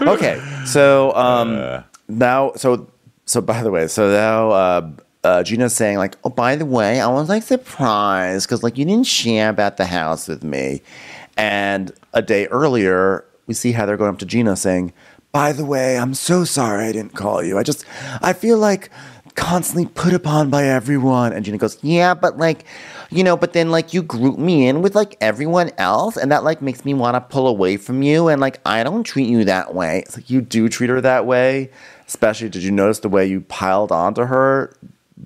Okay. So, um, now, so, so by the way, so now, uh, uh, Gina's saying like, oh, by the way, I was like surprised because like you didn't share about the house with me, and a day earlier we see Heather going up to Gina saying, by the way, I'm so sorry I didn't call you. I just, I feel like constantly put upon by everyone. And Gina goes, yeah, but like, you know, but then like you group me in with like everyone else, and that like makes me want to pull away from you. And like, I don't treat you that way. It's like you do treat her that way. Especially, did you notice the way you piled onto her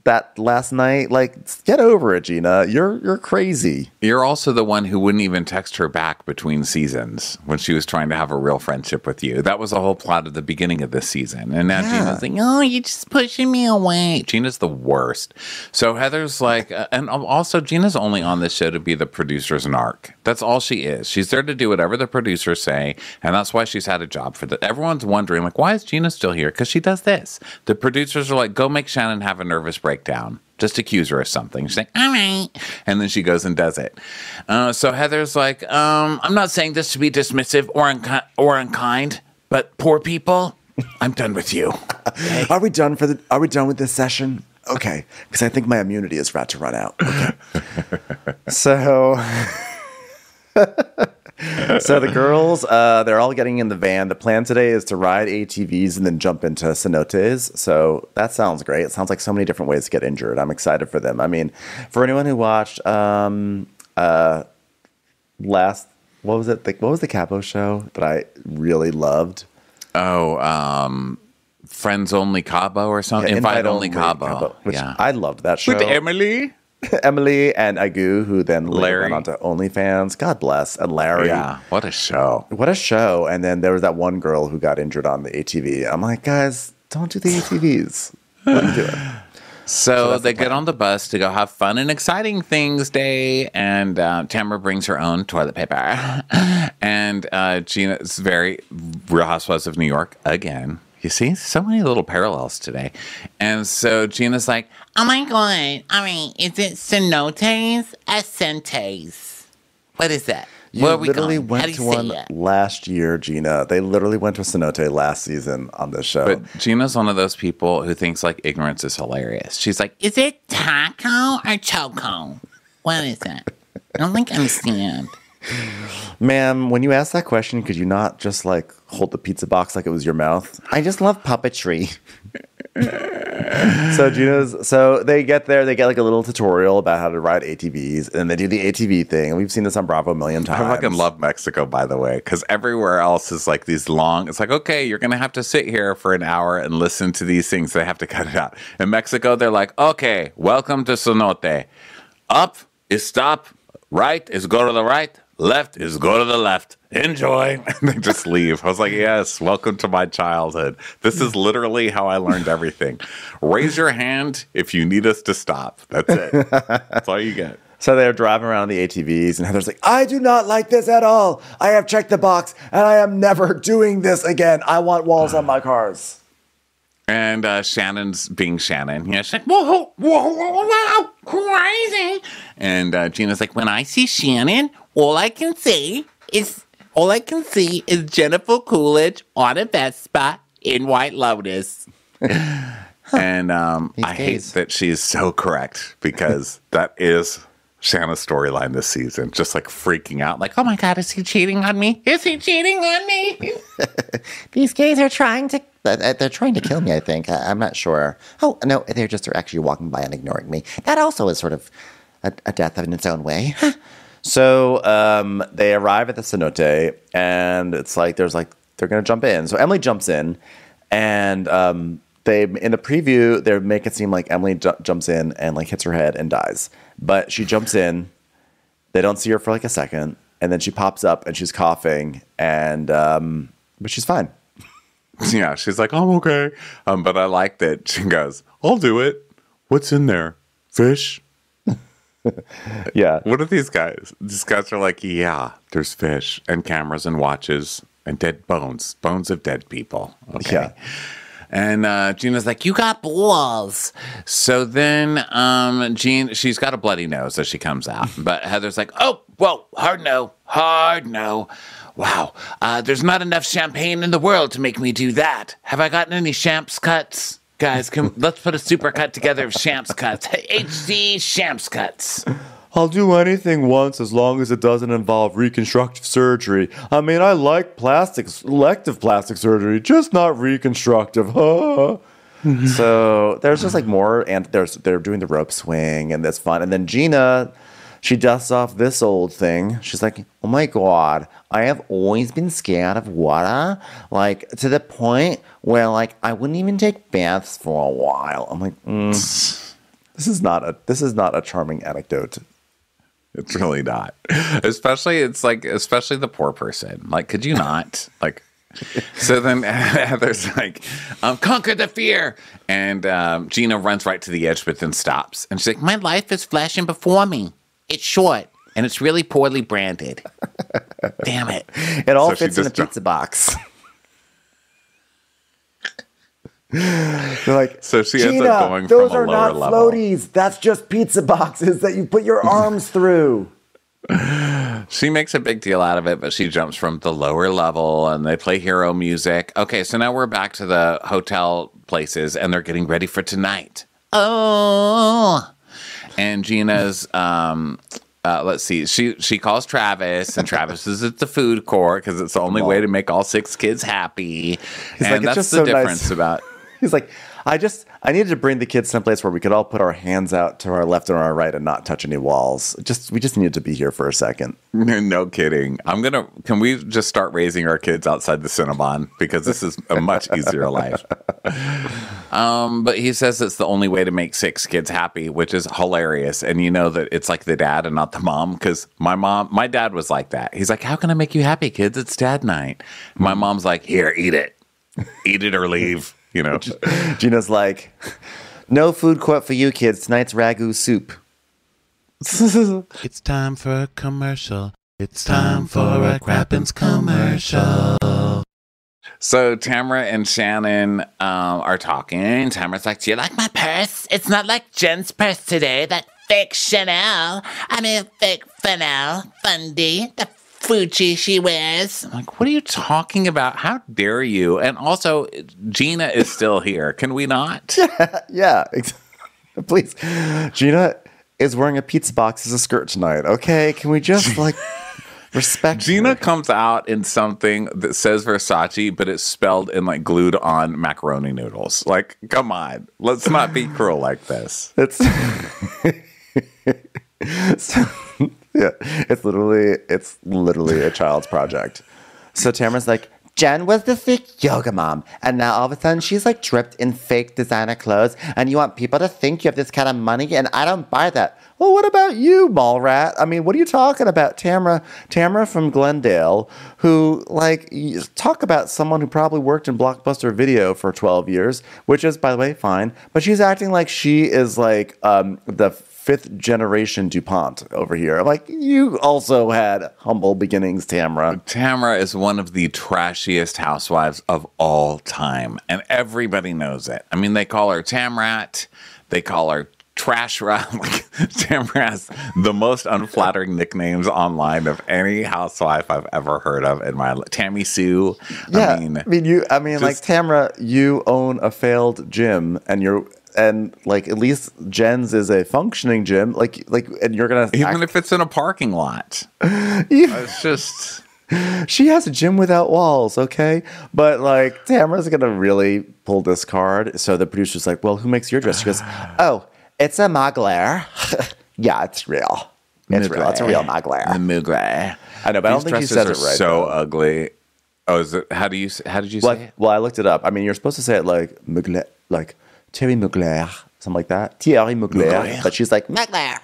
that last night? Like, get over it, Gina. You're you're crazy. You're also the one who wouldn't even text her back between seasons when she was trying to have a real friendship with you. That was the whole plot of the beginning of this season. And now Yeah. Gina's like, oh, you're just pushing me away. Gina's the worst. So Heather's like, uh, and also Gina's only on this show to be the producer's narc. That's all she is. She's there to do whatever the producers say. And that's why she's had a job for that. Everyone's wondering, like, why is Gina still here? Because she does this. The producers are like, go make Shannon have a nervous breakdown. Just accuse her of something. She's like, all right. And then she goes and does it. Uh, so Heather's like, um, I'm not saying this to be dismissive or, unki- or unkind, but poor people, I'm done with you. Are we done for the? Are we done with this session? Okay, because I think my immunity is about to run out. Okay. so, so the girls, uh, they're all getting in the van. The plan today is to ride ATVs and then jump into cenotes. So that sounds great. It sounds like so many different ways to get injured. I'm excited for them. I mean, for anyone who watched um, uh, last, what was it? The, what was the Cabo show that I really loved? Oh, um, Friends Only Cabo or something? Invite, Only, Cabo. which yeah. I loved that show. With Emily? Emily and Agu, who then later Larry. went on to OnlyFans. God bless. And Larry. Yeah. What a show. What a show. And then there was that one girl who got injured on the ATV. I'm like, guys, don't do the ATVs. Are you doing? So, that's they the get on the bus to go have fun and exciting things day, and uh, Tamra brings her own toilet paper, and uh, Gina is very Real Housewives of New York again. You see, so many little parallels today, and so Gina's like, Oh my god. I mean, is it cenotes? Ascentes. What is that? You Where we literally went to one it? last year, Gina. They literally went to a cenote last season on this show. but Gina's one of those people who thinks like ignorance is hilarious. She's like, Is it taco or choco? What is that? I don't think I understand. Ma'am, when you asked that question, could you not just like hold the pizza box like it was your mouth? I just love puppetry. so Gina's so they get there, they get like a little tutorial about how to ride ATVs, and they do the ATV thing. And we've seen this on Bravo a million times. I fucking love Mexico, by the way, because everywhere else is like these long. It's like, okay, you're gonna have to sit here for an hour and listen to these things. They have to cut it out. In Mexico, they're like, okay, welcome to Sonote. Up is stop. Right is go to the right. Left is go to the left. Enjoy. And they just leave. I was like, yes, welcome to my childhood. This is literally how I learned everything. Raise your hand if you need us to stop. That's it. That's all you get. So they're driving around the ATVs, and Heather's like, I do not like this at all. I have checked the box, and I am never doing this again. I want walls on my cars. And uh, Shannon's being Shannon. You know, she's like, whoa, whoa, whoa, whoa, crazy. And uh, Gina's like, when I see Shannon, all I can see is all I can see is Jennifer Coolidge on a Vespa in White Lotus. and um, I hate days. that she's so correct because that is Shannon's storyline this season. Just like freaking out, like, oh my God, is he cheating on me? Is he cheating on me? These gays are trying to. uh, They're trying to kill me. I think. I, I'm not sure. Oh no, they're just they're actually walking by and ignoring me. That also is sort of a, a death in its own way. So um, they arrive at the cenote, and it's like there's like they're gonna jump in. So Emily jumps in, and um, they in the preview they make it seem like Emily ju- jumps in and like hits her head and dies, but she jumps in. They don't see her for like a second, and then she pops up and she's coughing, and um, but she's fine. Yeah, she's like, I'm okay. Um, but I like that she goes, I'll do it. What's in there? Fish? Yeah. What are these guys? These guys are like, yeah, there's fish and cameras and watches and dead bones, bones of dead people. Okay. Yeah. And uh, Gina's like, you got balls. So then um, Jean, she's got a bloody nose as she comes out. But Heather's like, oh, whoa, hard no, hard no. Wow, uh, there's not enough champagne in the world to make me do that. Have I gotten any champs cuts? Guys, can, let's put a super cut together of champs cuts. HD champs cuts. I'll do anything once as long as it doesn't involve reconstructive surgery. I mean, I like plastic, elective plastic surgery, just not reconstructive. so there's just like more, and there's they're doing the rope swing, and that's fun. And then Gina, she dusts off this old thing. She's like, "Oh my god, I have always been scared of water, like to the point where like I wouldn't even take baths for a while." I'm like, mm, this is not a this is not a charming anecdote. It's really not. Especially, it's like, especially the poor person. Like, could you not? Like, so then Heather's like, um, conquer the fear. And um, Gina runs right to the edge, but then stops. And she's like, My life is flashing before me. It's short and it's really poorly branded. Damn it. It all So fits in a just dro- pizza box. They're like, So she ends up going those from a are lower not level." floaties. That's just pizza boxes that you put your arms through. she makes a big deal out of it, but she jumps from the lower level and they play hero music. Okay, so now we're back to the hotel places and they're getting ready for tonight. Oh. And Gina's um uh, let's see. She she calls Travis, and Travis is at the food court because it's the only way to make all six kids happy. and like, that's just the so nice. difference about. He's like, I just, I needed to bring the kids someplace where we could all put our hands out to our left and our right and not touch any walls. Just, we just needed to be here for a second. no kidding. I'm gonna. Can we just start raising our kids outside the Cinnabon because this is a much easier life. Um, but he says it's the only way to make six kids happy, which is hilarious. And you know that it's like the dad and not the mom because my mom, my dad was like that. He's like, "How can I make you happy, kids? It's dad night." My mom's like, "Here, eat it, eat it or leave." You know. Gina's like, no food court for you kids. Tonight's ragu soup. It's time for a commercial. It's time for a Crappens commercial. So Tamra and Shannon um, are talking. Tamra's like, "Do you like my purse? It's not like Jen's purse today. That fake Chanel. I mean, fake Chanel Fundy. The Fuji she wears." I'm like, "What are you talking about? How dare you?" And also, Gina is still here. Can we not? Yeah, ex- please. Gina is wearing a pizza box as a skirt tonight. Okay, can we just like respect Gina comes out in something that says Versace, but it's spelled in like glued on macaroni noodles. Like, come on, let's not be cruel like this. It's So- yeah, it's literally it's literally a child's project. So Tamra's like, Jen was the fake yoga mom, and now all of a sudden she's like dripped in fake designer clothes, and you want people to think you have this kind of money, and I don't buy that. Well, what about you, mall rat? I mean, what are you talking about, Tamra? Tamra from Glendale, who like talk about someone who probably worked in Blockbuster Video for twelve years, which is by the way fine, but she's acting like she is like um, the fifth generation DuPont over here. Like you also had humble beginnings, Tamra. Tamra is one of the trashiest housewives of all time, and everybody knows it. I mean, they call her Tamrat, they call her Trash Rat. Like, Tamra has the most unflattering nicknames online of any housewife I've ever heard of in my life. Tammy Sue. Yeah, I mean, you. I mean, like just- Tamra, you own a failed gym, and you're and like at least Jen's is a functioning gym. Like like, and you're gonna. even act- if it's in a parking lot, yeah. it's just. she has a gym without walls, okay? But like Tamra's gonna really pull this card. So the producer's like, "Well, who makes your dress?" She goes, "Oh, it's a Mugler. yeah, it's real. It's real. It's a real Mugler. The Mugler." Mugler. I know, but I don't think she dresses says it right. so though. ugly. Oh, is it? How do you? How did you say Well, it? well, I looked it up. I mean, you're supposed to say it like Mugler, like Thierry Mugler, something like that. Thierry Mugler. Mugler. But she's like, Mugler.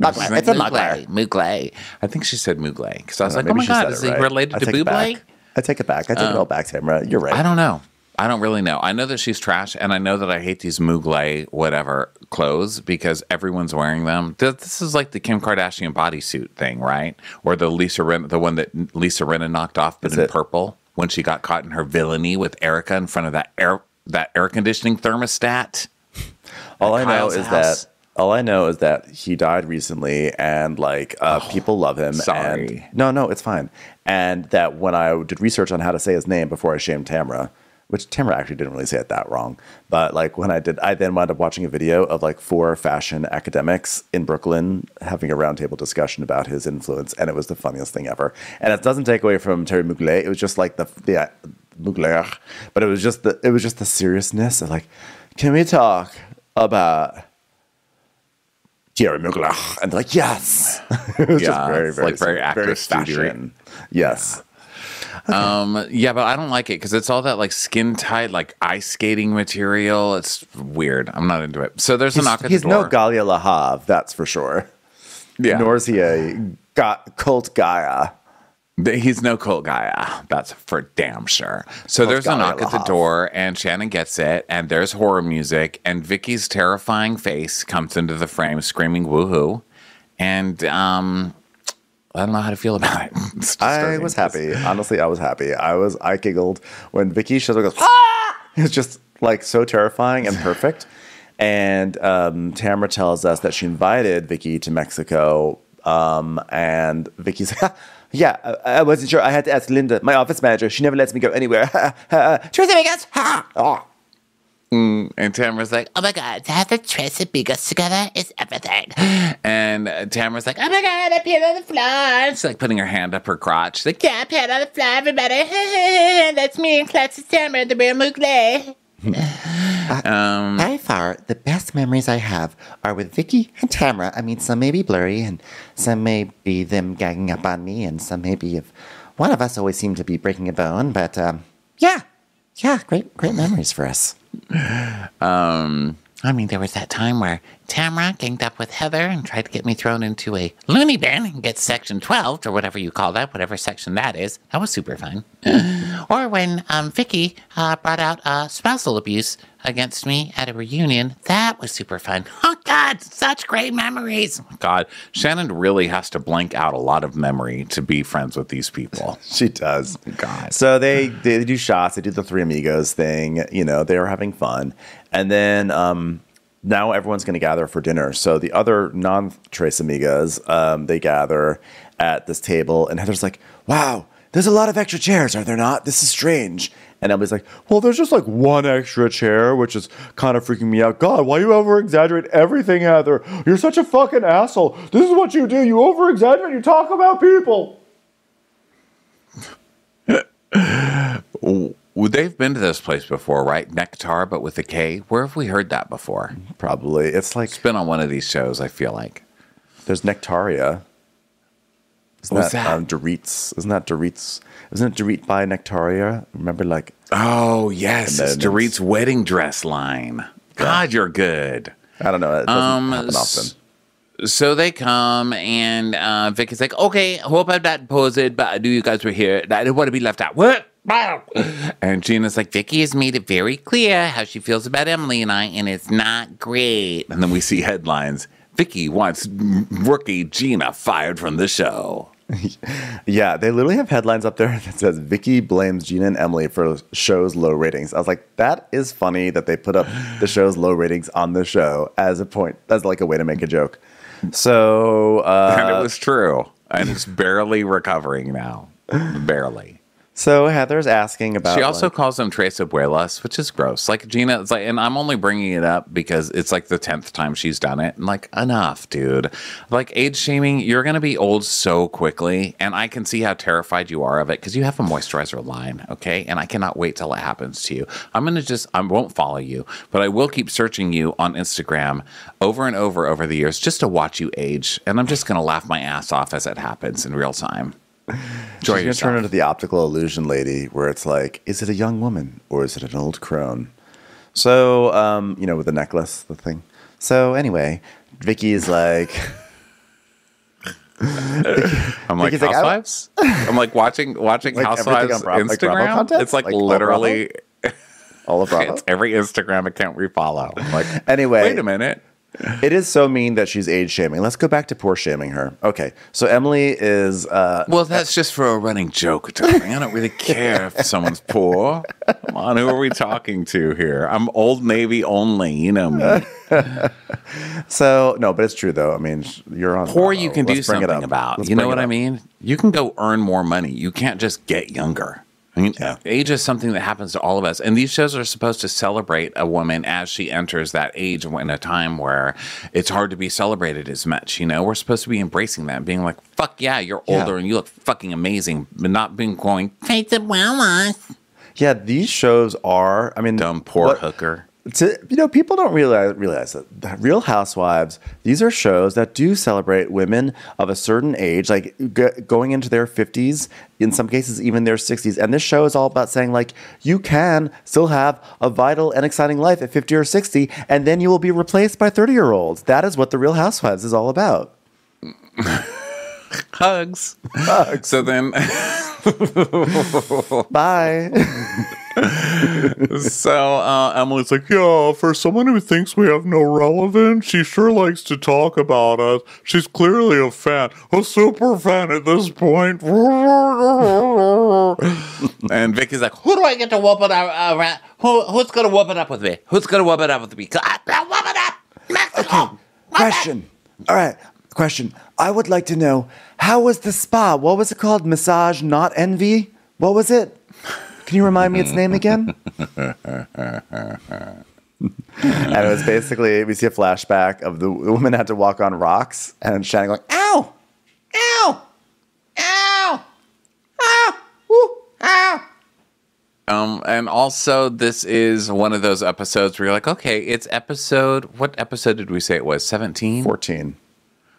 Mugler. It's a Mugler. Mugler. I think she said Mugler because I was like, Maybe oh my god, is it he right. related I to Buble? I take it back. I take it all um, back, Tamra. You're right. I don't know. I don't really know. I know that she's trash, and I know that I hate these Mugler whatever clothes because everyone's wearing them. This is like the Kim Kardashian bodysuit thing, right? Or the Lisa Ren, the one that Lisa Rinna knocked off, but Is in it? purple when she got caught in her villainy with Erica in front of that air that air conditioning thermostat. All I know is house. that all I know is that he died recently, and like uh, people love him. sorry. And, no, no, it's fine. And that when I did research on how to say his name before I shamed Tamra, which Tamra actually didn't really say it that wrong, but like when I did, I then wound up watching a video of like four fashion academics in Brooklyn having a roundtable discussion about his influence, and it was the funniest thing ever. And it doesn't take away from Terry Mugler. It was just like the the Mugler, but it was just the it was just the seriousness of like, can we talk about Jerry Mugler. And they're like, yes. it was Yeah, just very, very, like very very actress studio. Yes. Um, yeah, but I don't like it because it's all that like skin tight, like ice skating material. It's weird. I'm not into it. So there's a knock at he's no door. Galia Lahav, that's for sure. yeah, Nor is he a ga- cult Gaia. He's no cult guy. ah, That's for damn sure. So there's a knock at the door, and Shannon gets it, and there's horror music, and Vicki's terrifying face comes into the frame, screaming "woohoo!" And um, I don't know how to feel about it. I was happy. Honestly, I was happy. I was I giggled when Vicki shows up goes, ah! It's just like so terrifying and perfect. And um, Tamra tells us that she invited Vicki to Mexico. Um, and Vicki's yeah, I, I wasn't sure. I had to ask Linda, my office manager. She never lets me go anywhere. Truth amigos. Ha! Oh. And Tamra's like, Oh my god, to have the Tres Amigos together is everything. and uh, Tamra's like, oh my god, I peed on the floor. She's like putting her hand up her crotch. She's like, Yeah, I peed on the floor, everybody. That's me and Clancy Tamra, the real Mugler. Um, By far, the best memories I have are with Vicki and Tamra. I mean, some may be blurry, and some may be them gagging up on me, and some may be of one of us always seemed to be breaking a bone. But um, yeah, yeah, great, great memories for us. I mean, there was that time where Tamra ganged up with Heather and tried to get me thrown into a loony bin and get section 12 or whatever you call that, whatever section that is. That was super fun. or when um, Vicki uh, brought out uh, spousal abuse against me at a reunion. That was super fun. Oh, God, such great memories. God, Shannon really has to blank out a lot of memory to be friends with these people. She does. God. So they they do shots. They do the three amigos thing. You know, they were having fun, and then um, now everyone's going to gather for dinner. So the other non Trace amigas, um, they gather at this table, and Heather's like, "Wow, there's a lot of extra chairs, are there not? This is strange." And Emily's like, "Well, there's just like one extra chair, which is kind of freaking me out. God, why do you over exaggerate everything, Heather? You're such a fucking asshole. This is what you do. You over exaggerate. You talk about people." Well, They've been to this place before, right? Nectar, but with a K. Where have we heard that before? Probably. It's like It's been on one of these shows, I feel like. There's Nectaria. Isn't What's that, that? Um, Dorit's? Isn't that Dorit's? Isn't it Dorit by Nectaria? Remember, like, Oh, yes. It's Dorit's wedding dress line. God, you're good. I don't know. It doesn't Um, happen often. So they come, and uh, is like, okay, hope I'm not posed, but I knew you guys were here. I didn't want to be left out. What? And Gina's like, Vicki has made it very clear how she feels about Emily and I, and it's not great. And then we see headlines Vicki wants rookie Gina fired from the show. Yeah, they literally have headlines up there that says Vicki blames Gina and Emily for show's low ratings. I was like, that is funny that they put up the show's low ratings on the show as a point, as like a way to make a joke. So, And uh, it was true. And it's barely recovering now. barely. So Heather's asking about. She also like- calls them Tres Abuelas, which is gross. Like Gina, it's like, and I'm only bringing it up because it's like the tenth time she's done it. And like, enough, dude. Like age shaming, you're gonna be old so quickly, and I can see how terrified you are of it because you have a moisturizer line, okay? And I cannot wait till it happens to you. I'm gonna just, I won't follow you, but I will keep searching you on Instagram over and over over the years just to watch you age, and I'm just gonna laugh my ass off as it happens in real time. She's gonna turn into the optical illusion lady, where it's like, is it a young woman or is it an old crone? So, um, you know, with the necklace, the thing. So anyway, Vicki's like, I'm like Vicki's like, Housewives. I'm like watching watching Like Housewives on Bra- like Bravo Instagram. contest? it's like, Like, literally. All of Bravo. It's every Instagram account we follow. I'm like, Anyway. wait a minute. It is so mean that she's age shaming. Let's go back to poor shaming her. Okay, so Emily is. Uh, Well, that's just for a running joke, darling. I don't really care if someone's poor. Come on, who are we talking to here? I'm Old Navy only. You know me. so no, but it's true though. I mean, you're on. Poor, you can do Let's it something about. Let's you know what I mean? You can go earn more money. You can't just get younger. I mean, Yeah. age is something that happens to all of us. And these shows are supposed to celebrate a woman as she enters that age in a time where it's hard to be celebrated as much. You know, we're supposed to be embracing that, being like, fuck yeah, you're Yeah. older and you look fucking amazing, but not being going, Face the well Yeah, these shows are. I mean, dumb poor what- hooker. To you know people don't realize realize that the real housewives these are shows that do celebrate women of a certain age like g- going into their 50s in some cases even their 60s and this show is all about saying like you can still have a vital and exciting life at 50 or 60 and then you will be replaced by 30 year olds that is what the real housewives is all about Hugs. Hugs. So then, bye so uh, Emily's like, yeah, for someone who thinks we have no relevance, she sure likes to talk about us. She's clearly a fan, a super fan at this point. and Vicki's like, Who do I get to whoop it up? Uh, who, who's going to whoop it up with me? Who's going to whoop it up with me? I, I'll whoop it up. Mexico. question all right question i would like to know how was the spa what was it called massage not envy what was it can you remind me its name again and it was basically we see a flashback of the, the woman had to walk on rocks and Shannon going Ow! Ow! Ow! Ow! Woo! Ow! um, and also this is one of those episodes where you're like, okay, it's episode. What episode did we say it was? Seventeen. 14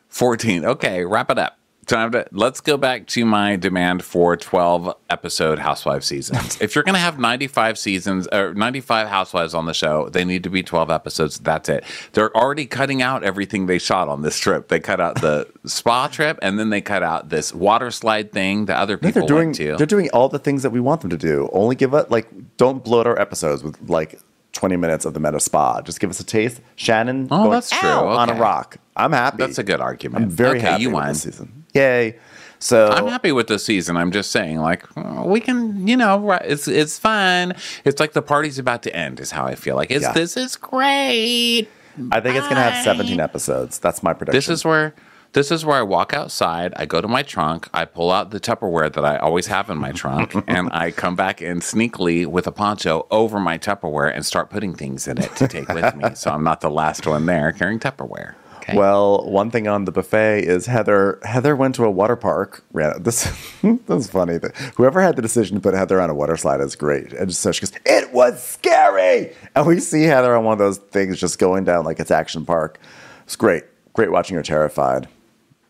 14. Okay, wrap it up. Time to let's go back to my demand for 12 episode housewife seasons. if you're going to have 95 seasons or 95 housewives on the show, they need to be 12 episodes. That's it. They're already cutting out everything they shot on this trip. They cut out the spa trip and then they cut out this water slide thing that other people they're doing went to. they're doing all the things that we want them to do only give us like don't bloat our episodes with like 20 minutes of the meta spa just give us a taste shannon Oh, going, that's true. On a rock i'm happy That's a good argument. i'm very okay, happy you with won. this season yay so I'm happy with this season. I'm just saying, like, we can, you know, it's it's fun. It's like the party's about to end. Is how I feel. Like, it's Yeah. this is great. i think it's gonna have 17 episodes that's my prediction This is where this is where I walk outside. I go to my trunk. I pull out the Tupperware that I always have in my trunk, and I come back in sneakily with a poncho over my Tupperware and start putting things in it to take with me. So I'm not the last one there carrying Tupperware. Okay. Well, one thing on the buffet is Heather. Heather went to a water park. This. this is funny. Whoever had the decision to put Heather on a water slide is great. And so she goes, "It was scary," and we see Heather on one of those things just going down like it's action park. It's great. Great watching her terrified.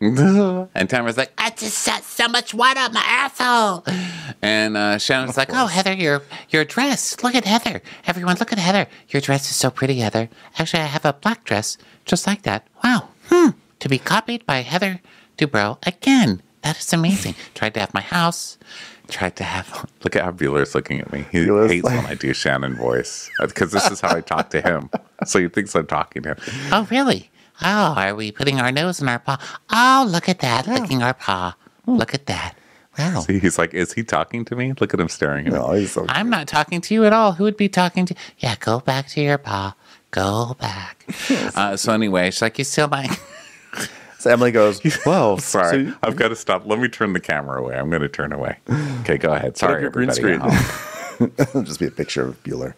and Tamra's like, I just shot so much water up my asshole. and uh, Shannon's like, Oh, Heather, your your dress. Look at Heather. Everyone, look at Heather. Your dress is so pretty, Heather. Actually, I have a black dress just like that. Wow. Hmm. To be copied by Heather Dubrow again. That is amazing. Tried to have my house. tried to have. Look at how Bueller's looking at me. He Bueller's hates like- when I do Shannon voice because this is how I talk to him. So he thinks I'm talking to him. Oh, really? Oh, are we putting our nose in our paw? Oh, look at that. Licking our paw. Look at that. Wow. See, he's like, is he talking to me? Look at him staring at me. Oh, he's so. I'm not talking to you at all. Who would be talking to? Yeah, go back to your paw. Go back. Uh, so anyway, she's like, you still my. So Emily goes, "Well, Sorry, so I've got to stop. Let me turn the camera away. I'm going to turn away. Okay, go ahead. Sorry, your green everybody screen. just be a picture of Bueller.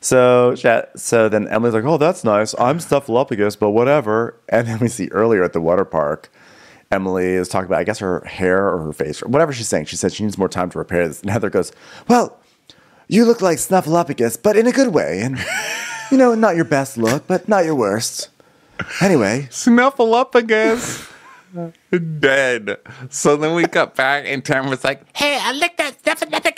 So, so then Emily's like, "Oh, that's nice. I'm Snuffleupagus, but whatever." And then we see earlier at the water park, Emily is talking about, I guess, her hair or her face, or whatever she's saying. She said she needs more time to repair this. And Heather goes, "Well, you look like Snuffleupagus, but in a good way, and you know, not your best look, but not your worst." Anyway, Snuffleupagus. Dead. So then we got back, and Tamra's like, Hey, I licked that the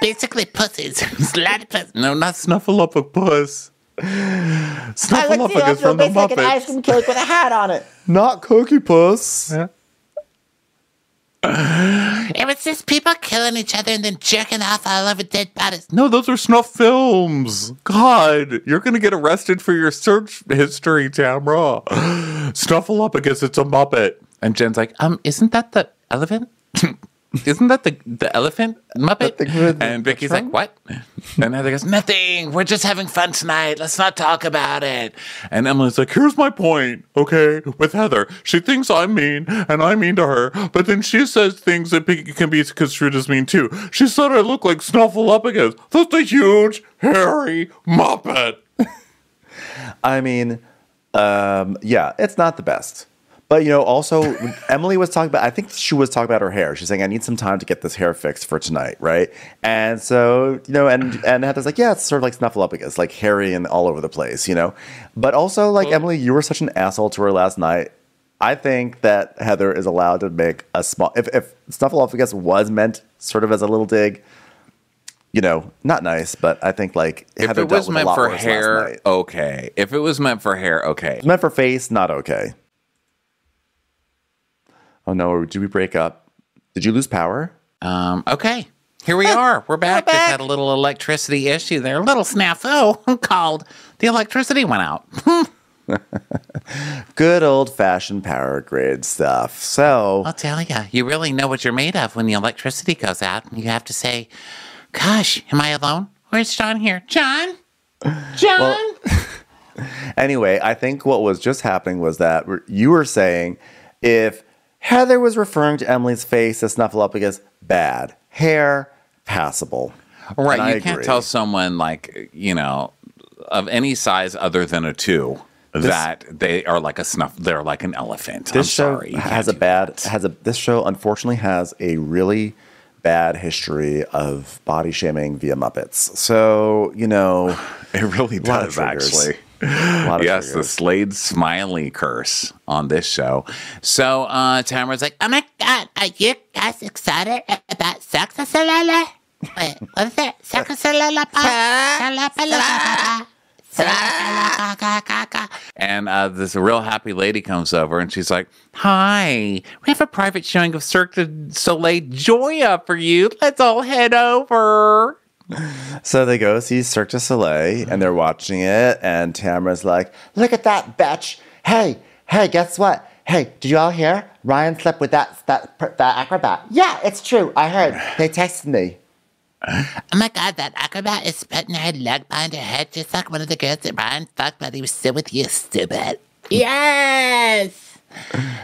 Basically, pussies. Slide puss. no, not Snuffleupagus. Snuffleupagus from the Muppets. cake with a hat on it. not Cookie Puss. Yeah. It was just people killing each other and then jerking off all over dead bodies. No, those are snuff films. God, you're going to get arrested for your search history, Tamra. Snuffleupagus, it's a Muppet. And Jen's like, um, isn't that the elephant? isn't that the, the elephant Muppet? the- and Vicki's like, what? And Heather goes, nothing. We're just having fun tonight. Let's not talk about it. And Emily's like, here's my point, okay, with Heather. She thinks I'm mean and I'm mean to her, but then she says things that can be construed as mean too. She said I look like Snuffleupagus. That's a huge, hairy Muppet. I mean, um, yeah, it's not the best. But you know, also Emily was talking about. I think she was talking about her hair. She's saying, "I need some time to get this hair fixed for tonight," right? And so you know, and and Heather's like, "Yeah, it's sort of like Snuffleupagus, like hairy and all over the place," you know. But also, like Emily, you were such an asshole to her last night. I think that Heather is allowed to make a small. If if Snuffleupagus was meant sort of as a little dig, you know, not nice, but I think like If Heather it was meant for hair, okay. If it was meant for hair, okay. meant for face, not okay. Oh no, did we break up? Did you lose power? Um, okay. Here we are. We're back. Just had a little electricity issue there. A little snafu called. The electricity went out. Good old fashioned power grid stuff. So I'll tell you, you really know what you're made of when the electricity goes out. You have to say, Gosh, am I alone? Where's John here? John? John? anyway, I think what was just happening was that you were saying if Heather was referring to Emily's face as Snuffleupagus, bad. Hair, passable. Right. And I you can't agree. tell someone like, you know, of any size other than a two that they are like a snuff. They're like an elephant. I'm This show sorry. has a bad that. has a this show unfortunately has a really bad history of body shaming via Muppets. So, you know, It really does, actually. A lot of yes, the. Slade Smiley curse on this show. So uh Tamra's like, Oh my god, are you guys excited about Saxasalala? Wait, what is it? And uh, this real happy lady comes over and she's like, Hi, we have a private showing of Cirque du Soleil Joya for you. Let's all head over. So they go see Cirque du Soleil and mm-hmm. they're watching it, and Tamra's like, "Look at that bitch! Hey, hey, guess what? Hey, did you all hear? Ryan slept with that that that acrobat. Yeah, it's true. I heard. They texted me. Oh my god, that acrobat is putting her leg behind her head just like one of the girls that Ryan fucked while he was still with you, stupid. Yes!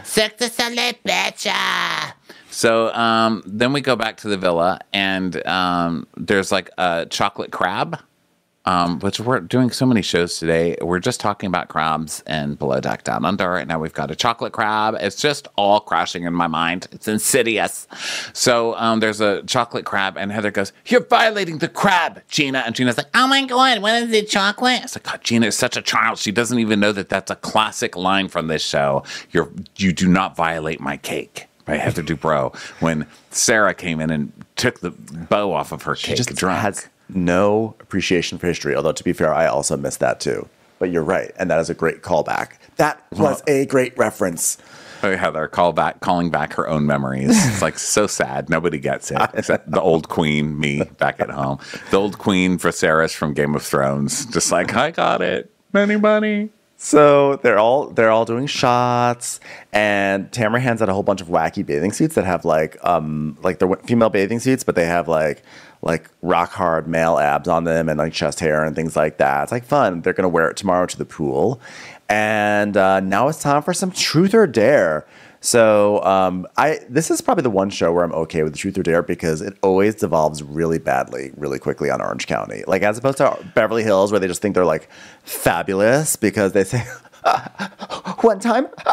Cirque du Soleil, bitcha! Ah! So um, then we go back to the villa, and um, there's like a chocolate crab, um, which we're doing so many shows today. We're just talking about crabs and Below Deck Down Under, and now we've got a chocolate crab. It's just all crashing in my mind. It's insidious. So um, there's a chocolate crab, and Heather goes, "You're violating the crab, Gina." And Gina's like, Oh my god, what is it, chocolate? it's like, God, Gina is such a child. She doesn't even know that that's a classic line from this show. You're you do not violate my cake. Heather Dubrow when Sarah came in and took the bow off of her She cake just drunk. has no appreciation for history. Although to be fair, I also missed that too. But you're right, and that is a great callback. That was a great reference. Oh, Heather call back, calling back her own memories. It's like so sad. Nobody gets it except the old queen, me back at home. The old queen Viserys from Game of Thrones, just like I got it. Anybody? So they're all they're all doing shots, and Tamra hands out a whole bunch of wacky bathing suits that have like um like they're female bathing suits, but they have like like rock hard male abs on them and like chest hair and things like that. It's like fun. They're gonna wear it tomorrow to the pool, and uh, now it's time for some truth or dare. So um, I this is probably the one show where I'm okay with truth or dare because it always devolves really badly, really quickly on Orange County. Like as opposed to Beverly Hills where they just think they're like fabulous because they say one time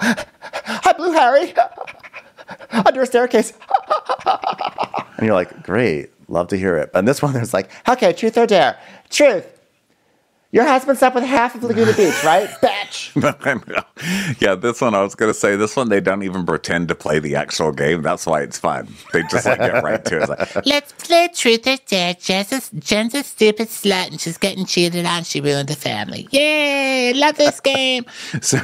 I blew Harry under a staircase. and you're like, great, love to hear it. But in this one, there's like, okay, truth or dare? Truth. Your husband slept with half of Laguna Beach, right? Bitch. yeah, this one I was gonna say. This one they don't even pretend to play the actual game. That's why it's fun. They just like get right to it. It's like, Let's play truth or dare. Jen's a, Jen's a stupid slut and she's getting cheated on. She ruined the family. Yay! Love this game. So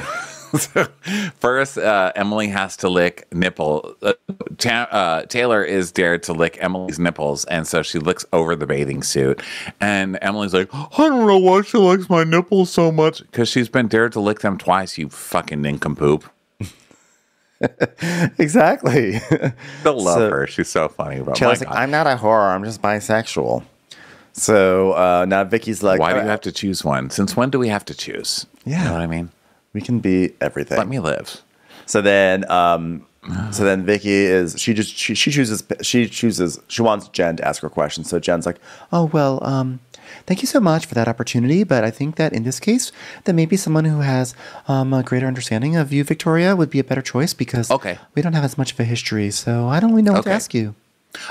so first, uh, Emily has to lick nipple. Uh, Ta- uh, Taylor is dared to lick Emily's nipples, and so she looks over the bathing suit. And Emily's like, I don't know why she likes my nipples so much because she's been dared to lick them twice. You fucking nincompoop. exactly. Still love So- her. She's so funny. But Taylor's like, I'm not a horror. I'm just bisexual. So uh, now Vicki's like, why do you "Uh, have to choose one? Since when do we have to choose? Yeah. You know what I mean? We can be everything. Let me live. So then, um, so then Vicki is she just she, she chooses she chooses she wants Jen to ask her questions. So Jen's like, oh well, um, thank you so much for that opportunity, but I think that in this case, that maybe someone who has um, a greater understanding of you, Victoria, would be a better choice because Okay. we don't have as much of a history, so I don't really know what to Okay. ask you.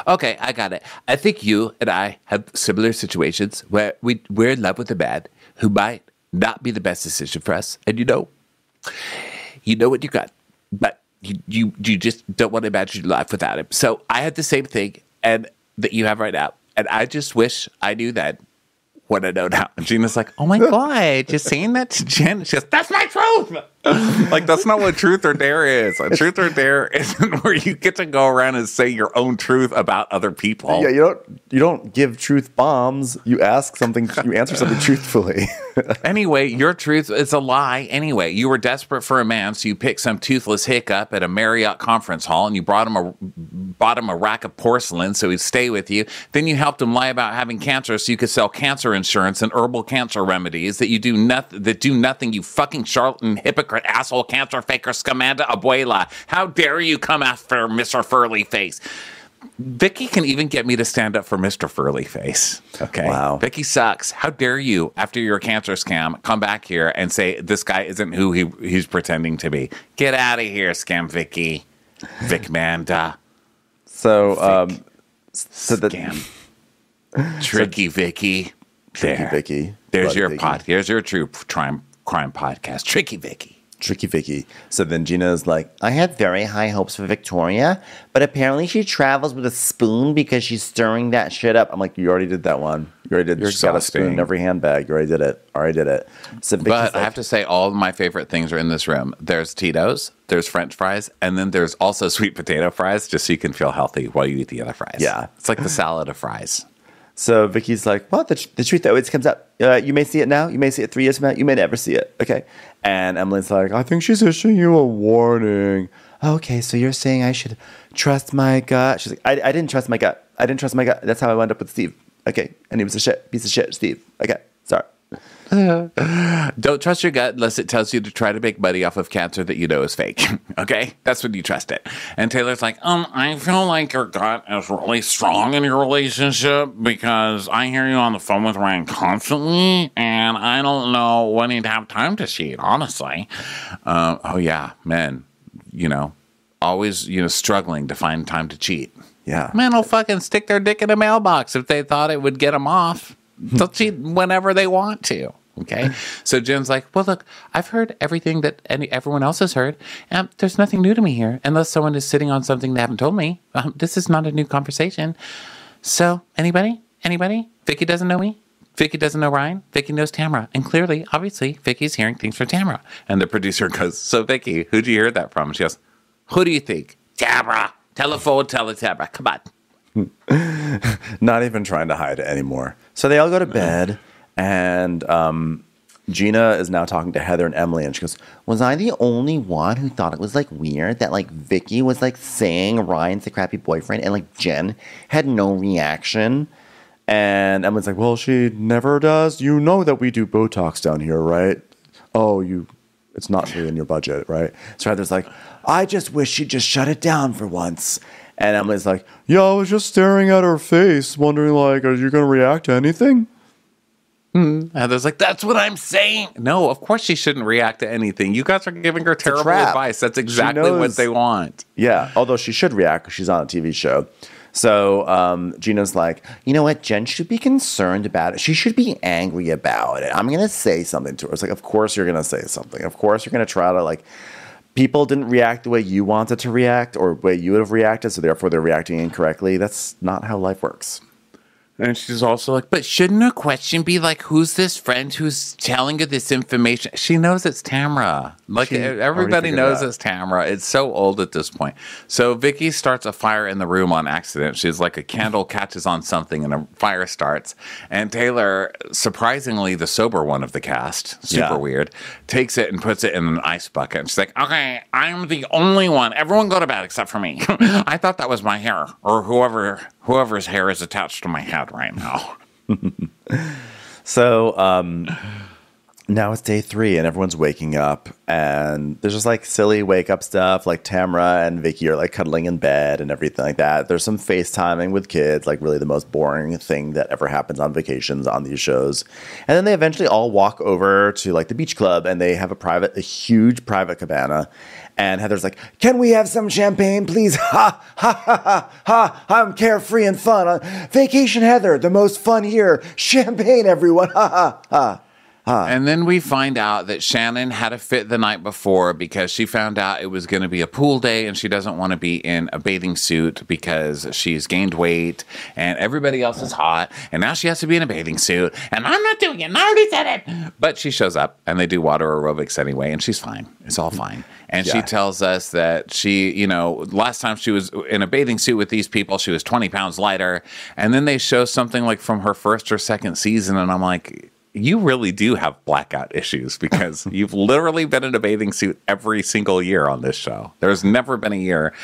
Okay, I got it. I think you and I have similar situations where we we're in love with a man who might not be the best decision for us, and you know, you know what you got, but you you, you just don't want to imagine your life without him. So I had the same thing, and that you have right now, and I just wish I knew that. What I know now. And Gina's like, oh my God, just saying that to Jen. She goes, that's my truth. Like, that's not what truth or dare is. A truth or dare isn't where you get to go around and say your own truth about other people. Yeah, you don't you don't give truth bombs. You ask something. You answer something truthfully. Anyway, your truth is a lie. Anyway, you were desperate for a man, so you picked some toothless hiccup at a Marriott conference hall, and you brought him a bought him a rack of porcelain so he'd stay with you. Then you helped him lie about having cancer, so you could sell cancer insurance and herbal cancer remedies that you do nothing that do nothing. You fucking charlatan, hypocrite, asshole, cancer faker, scamanda, abuela. How dare you come after Mister Furley Face? Vicki can even get me to stand up for Mr. Furley Face. Okay. Wow. Vicki sucks. How dare you, after your cancer scam, come back here and say this guy isn't who he he's pretending to be? Get out of here, scam Vicki. Vic Manda. so um, so that Scam. Tricky Vicki. Tricky There. Vicki. There's Bloody your Vicki. pod. Here's your true crime crime podcast. Tricky Vicki. Tricky Vicki. So then Gina's like, I had very high hopes for Victoria, but apparently she travels with a spoon because she's stirring that shit up. I'm like, you already did that one. You already did. You're got a spoon in every handbag. You already did it. Already did it. So Vicki's But I have to say, all of my favorite things are in this room. There's Tito's, there's French fries, and then there's also sweet potato fries, just so you can feel healthy while you eat the other fries. Yeah. it's like the salad of fries. So Vicki's like, well, the, tr- the truth always comes up. Uh, you may see it now. You may see it three years from now. You may never see it. Okay. And Emily's like, I think she's issuing you a warning. Okay, so you're saying I should trust my gut? She's like, I, I didn't trust my gut. I didn't trust my gut. That's how I wound up with Steve. Okay. And he was a shit piece of shit, Steve. Okay. Don't trust your gut unless it tells you to try to make money off of cancer that you know is fake. okay? That's when you trust it. And Taylor's like, um, I feel like your gut is really strong in your relationship because I hear you on the phone with Ryan constantly, and I don't know when he'd have time to cheat, honestly. Uh, oh, yeah, men, you know, always, you know, struggling to find time to cheat. Yeah. Men will fucking stick their dick in a mailbox if they thought it would get them off. They'll cheat whenever they want to. Okay. So Jim's like, well, look, I've heard everything that any, everyone else has heard. And there's nothing new to me here unless someone is sitting on something they haven't told me. Um, this is not a new conversation. So, anybody? Anybody? Vicki doesn't know me? Vicki doesn't know Ryan. Vicki knows Tamra. And clearly, obviously, Vicki's hearing things from Tamra. And the producer goes, So, Vicki, who'd you hear that from? And she goes, Who do you think? Tamra. Telephone, tele Tamra. Come on. not even trying to hide it anymore. So they all go to bed, and um, Gina is now talking to Heather and Emily, and she goes, Was I the only one who thought it was like weird that like Vicki was like saying Ryan's the crappy boyfriend and like Jen had no reaction? and Emily's like, "Well, she never does. You know that we do Botox down here, right? Oh, you, it's not really in your budget, right?" So Heather's like, "I just wish she'd just shut it down for once." And Emily's like, "Yeah, I was just staring at her face, wondering like, are you gonna react to anything?" Heather's like, that's what I'm saying. No, of course she shouldn't react to anything. You guys are giving her terrible advice. That's She exactly what they want. Yeah, although she should react because she's on a TV show. So um, Gina's like, You know what? Jen should be concerned about it. She should be angry about it. I'm gonna say something to her. It's like, of course you're gonna say something. Of course you're gonna try to like. People didn't react the way you wanted to react or the way you would have reacted, so therefore they're reacting incorrectly. That's not how life works. And she's also like, but shouldn't her question be like, who's this friend who's telling her this information? She knows it's Tamra. Like She everybody it knows out. it's Tamra. It's so old at this point. So Vicki starts a fire in the room on accident. She's like a candle catches on something and a fire starts. And Taylor, surprisingly the sober one of the cast, super Yeah. weird, takes it and puts it in an ice bucket. And she's like, okay, I'm the only one. Everyone go to bed except for me. I thought that was my hair or whoever whoever's hair is attached to my head right now. So um, now it's day three, and everyone's waking up, and there's just like silly wake up stuff. Like Tamra and Vicki are like cuddling in bed and everything like that. There's some FaceTiming with kids, like really the most boring thing that ever happens on vacations on these shows. And then they eventually all walk over to like the beach club, and they have a private, a huge private cabana. And Heather's like, "Can we have some champagne, please?" Ha ha ha ha ha! I'm carefree and fun. Uh, Vacation Heather, the most fun here. Champagne, everyone! Ha ha ha! And then we find out that Shannon had a fit the night before because she found out it was going to be a pool day and she doesn't want to be in a bathing suit because she's gained weight and everybody else is hot. And now she has to be in a bathing suit. And I'm not doing it. I already said it. But she shows up and they do water aerobics anyway and she's fine. It's all fine. And she tells us that she, you know, last time she was in a bathing suit with these people, she was 20 pounds lighter. And then they show something like from her first or second season. And I'm like, you really do have blackout issues because you've literally been in a bathing suit every single year on this show. There's never been a year.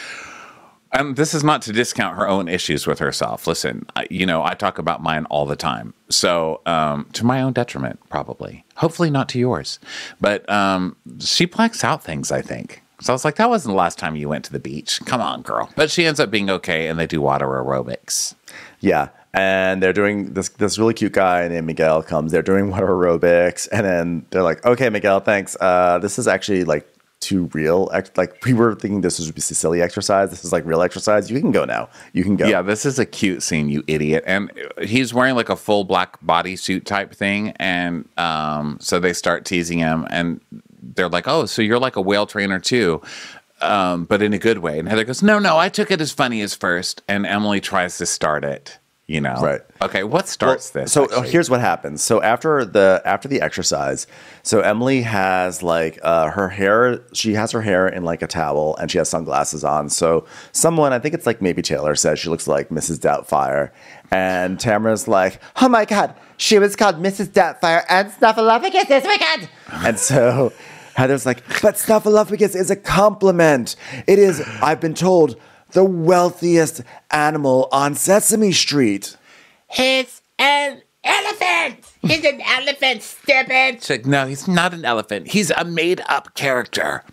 And this is not to discount her own issues with herself. Listen, I, you know, I talk about mine all the time. So, um, to my own detriment, probably. Hopefully not to yours. But um, she blacks out things, I think. So I was like, that wasn't the last time you went to the beach. Come on, girl. But she ends up being okay, and they do water aerobics. Yeah. And they're doing this this really cute guy named Miguel comes. They're doing water aerobics, and then they're like, "Okay, Miguel, thanks. Uh, this is actually like too real. Like we were thinking this just a silly exercise. This is like real exercise. You can go now. You can go. Yeah, this is a cute scene, you idiot. And he's wearing like a full black bodysuit type thing. And um, so they start teasing him. And they're like, oh, so you're like a whale trainer too. Um, but in a good way. And Heather goes, no, no, I took it as funny as first. And Emily tries to start it, you know? Right. Okay, what starts this? So actually? here's what happens. So after the after the exercise, so Emily has like uh, her hair. She has her hair in like a towel, and she has sunglasses on. So someone, I think it's like maybe Taylor, says she looks like Mrs. Doubtfire, and Tamra's like, Oh my god, she was called Mrs. Doubtfire and Snuffleupagus this weekend. and so Heather's like, but Snuffleupagus is a compliment. It is, I've been told, the wealthiest animal on Sesame Street. He's an elephant. He's an elephant, stupid. She's like, no, he's not an elephant. He's a made up character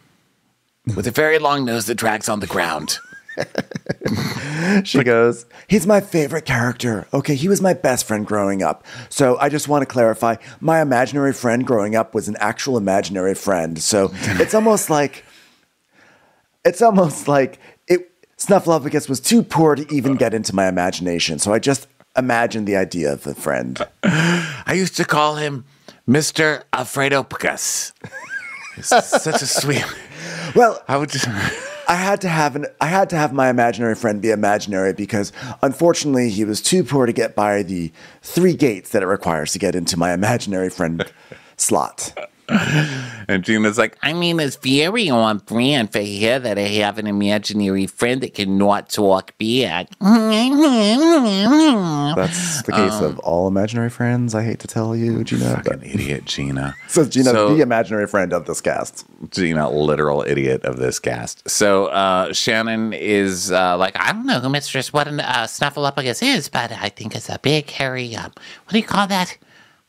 with a very long nose that drags on the ground. She goes, He's my favorite character. Okay, he was my best friend growing up. So I just want to clarify my imaginary friend growing up was an actual imaginary friend. So it's almost like, it's almost like it, Snuffleupagus was too poor to even get into my imagination. So I just imagined the idea of a friend. I used to call him Mr. Alfredo Picas. Such a sweet. Well, I would just. I had to have an I had to have my imaginary friend be imaginary because unfortunately he was too poor to get by the three gates that it requires to get into my imaginary friend slot. And Gina's like, I mean, it's very on brand for here that I have an imaginary friend that cannot talk back. That's the case of all imaginary friends. I hate to tell you, Gina. But, fucking idiot, Gina. so Gina, So- the imaginary friend of this cast. Gina, literal idiot of this cast. So uh, Shannon is uh, like, I don't know who Mistress what an uh, Snuffleupagus is, but I think it's a big, hairy, um, what do you call that?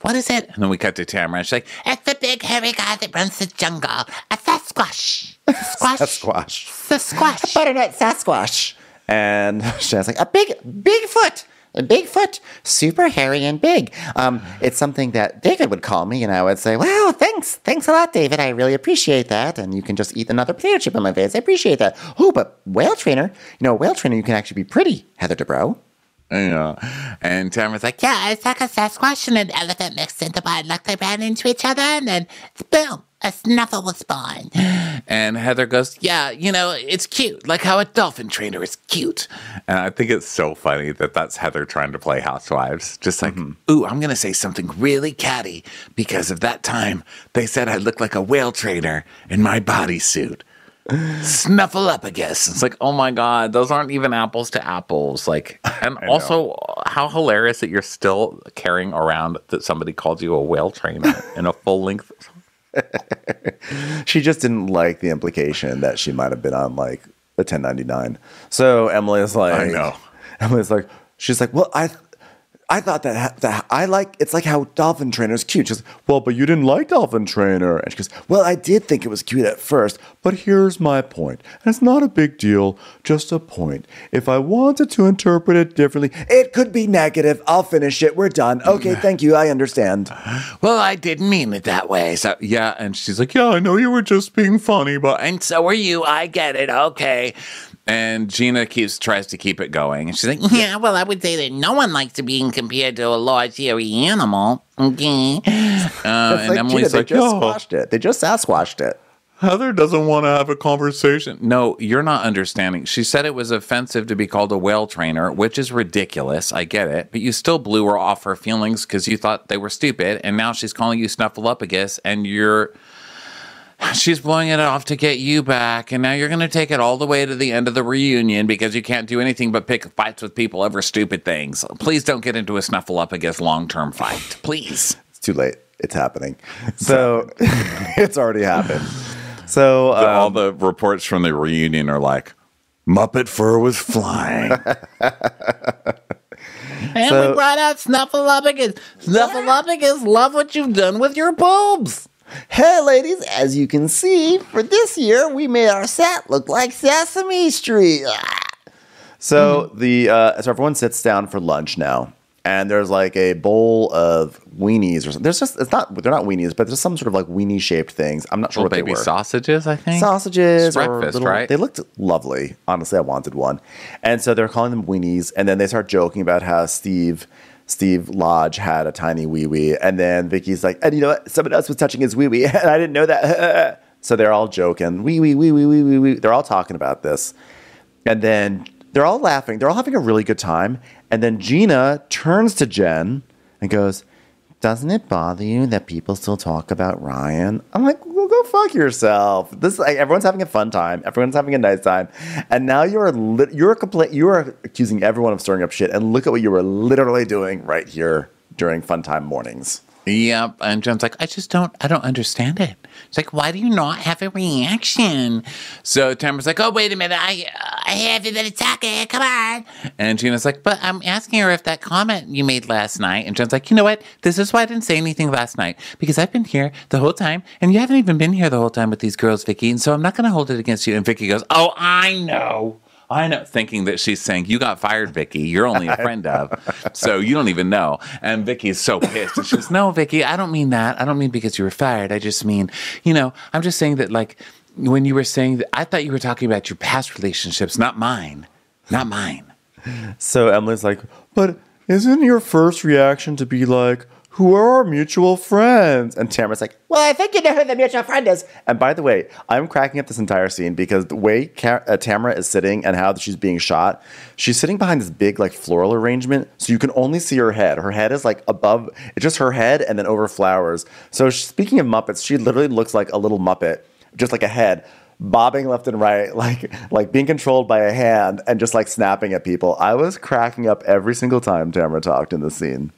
What is it? and then we cut to Tamra. And she's like, It's the big, hairy guy that runs the jungle. A Sasquatch. Squash. Sasquatch. Sasquatch. Butternut Sasquatch. And Shannon's like, A big, Bigfoot. A Bigfoot. Super hairy and big. Um, it's something that David would call me, and I would say, Wow, thanks. Thanks a lot, David. I really appreciate that. And you can just eat another potato chip in my face. I appreciate that. Oh, but whale trainer, you know, whale trainer, you can actually be pretty, Heather Dubrow. Yeah. And Tamra's like, Yeah, it's like a Sasquatch and an elephant mixed into one. Like they ran into each other and then boom, a snuffle was born. And Heather goes, Yeah, you know, it's cute, like how a dolphin trainer is cute. And I think it's so funny that that's Heather trying to play Housewives. Just like, mm-hmm. Ooh, I'm going to say something really catty because of that time they said I look like a whale trainer in my bodysuit. Snuffle up, I guess. It's like, oh my God, those aren't even apples to apples. Like, and also, how hilarious that you're still carrying around that somebody called you a whale trainer in a full length. She just didn't like the implication that she might have been on like a 1099. So Emily is like, I know. Emily's like, she's like, well, I, I thought that, that I like, it's like how Dolphin Trainer is cute. She goes, well, but you didn't like Dolphin Trainer. And she goes, well, I did think it was cute at first, but here's my point. And it's not a big deal, just a point. If I wanted to interpret it differently, it could be negative. I'll finish it. We're done. Okay, thank you. I understand. Well, I didn't mean it that way. So, yeah. And she's like, Yeah, I know you were just being funny, but, and so are you. I get it. Okay. And Gina keeps, tries to keep it going. And she's like, Yeah, well, I would say that no one likes to being compared to a large hairy animal. Okay. uh, and like, Emily's Gina, like, they just "Yeah, squashed it. They just sasquashed it. Heather doesn't want to have a conversation. No, you're not understanding. She said it was offensive to be called a whale trainer, which is ridiculous. I get it. But you still blew her off her feelings because you thought they were stupid. And now she's calling you Snuffleupagus and you're. She's blowing it off to get you back, and now you're going to take it all the way to the end of the reunion because you can't do anything but pick fights with people over stupid things. Please don't get into a snuffle up against long term fight. Please. It's too late. It's happening. So it's already happened. So The- all um, the reports from the reunion are like, Muppet fur was flying. And So- we brought out Snuffleupagus. Snuffleupagus, love what you've done with your boobs. Hey, ladies, as you can see, for this year, we made our set look like Sesame Street. So the uh, so everyone sits down for lunch now, and there's like a bowl of weenies or something. There's just it's not they're not weenies, but there's some sort of like weenie shaped things. I'm not sure Little what baby they were. sausages, I think. Sausages It's breakfast, little- right? They looked lovely. Honestly, I wanted one, and so they're calling them weenies, and then they start joking about how Steve. Steve Lodge had a tiny wee wee, and then Vicki's like, and you know what? Someone else was touching his wee wee, and I didn't know that. so they're all joking, wee wee wee wee wee wee wee. They're all talking about this, and then they're all laughing. They're all having a really good time. And then Gina turns to Jen and goes, Doesn't it bother you that people still talk about Ryan? I'm like, well, go fuck yourself. This is like everyone's having a fun time. Everyone's having a nice time, and now you're lit you're compla- you are accusing everyone of stirring up shit. And look at what you were literally doing right here during fun time mornings. Yep. And Jen's like, I just don't, I don't understand it. It's like, why do you not have a reaction? So Tamra's like, oh, wait a minute. I, I have a minute talking. Come on. And Gina's like, but I'm asking her if that comment you made last night. And Jen's like, you know what? This is why I didn't say anything last night because I've been here the whole time and you haven't even been here the whole time with these girls, Vicki. And so I'm not going to hold it against you. And Vicki goes, oh, I know. I know, thinking that she's saying, You got fired, Vicki. You're only a friend of. So you don't even know. And Vicki's so pissed. And she goes, No, Vicki, I don't mean that. I don't mean because you were fired. I just mean, you know, I'm just saying that, like, when you were saying that, I thought you were talking about your past relationships, not mine. Not mine. So Emily's like, but isn't your first reaction to be like, who are our mutual friends? And Tamra's like, Well, I think you know who the mutual friend is. And by the way, I'm cracking up this entire scene because the way Ca- uh, Tamra is sitting and how she's being shot, she's sitting behind this big like floral arrangement, so you can only see her head. Her head is like above, it's just her head and then over flowers. So speaking of Muppets, she literally looks like a little Muppet, just like a head. Bobbing left and right, like like being controlled by a hand and just like snapping at people. I was cracking up every single time Tamra talked in the scene.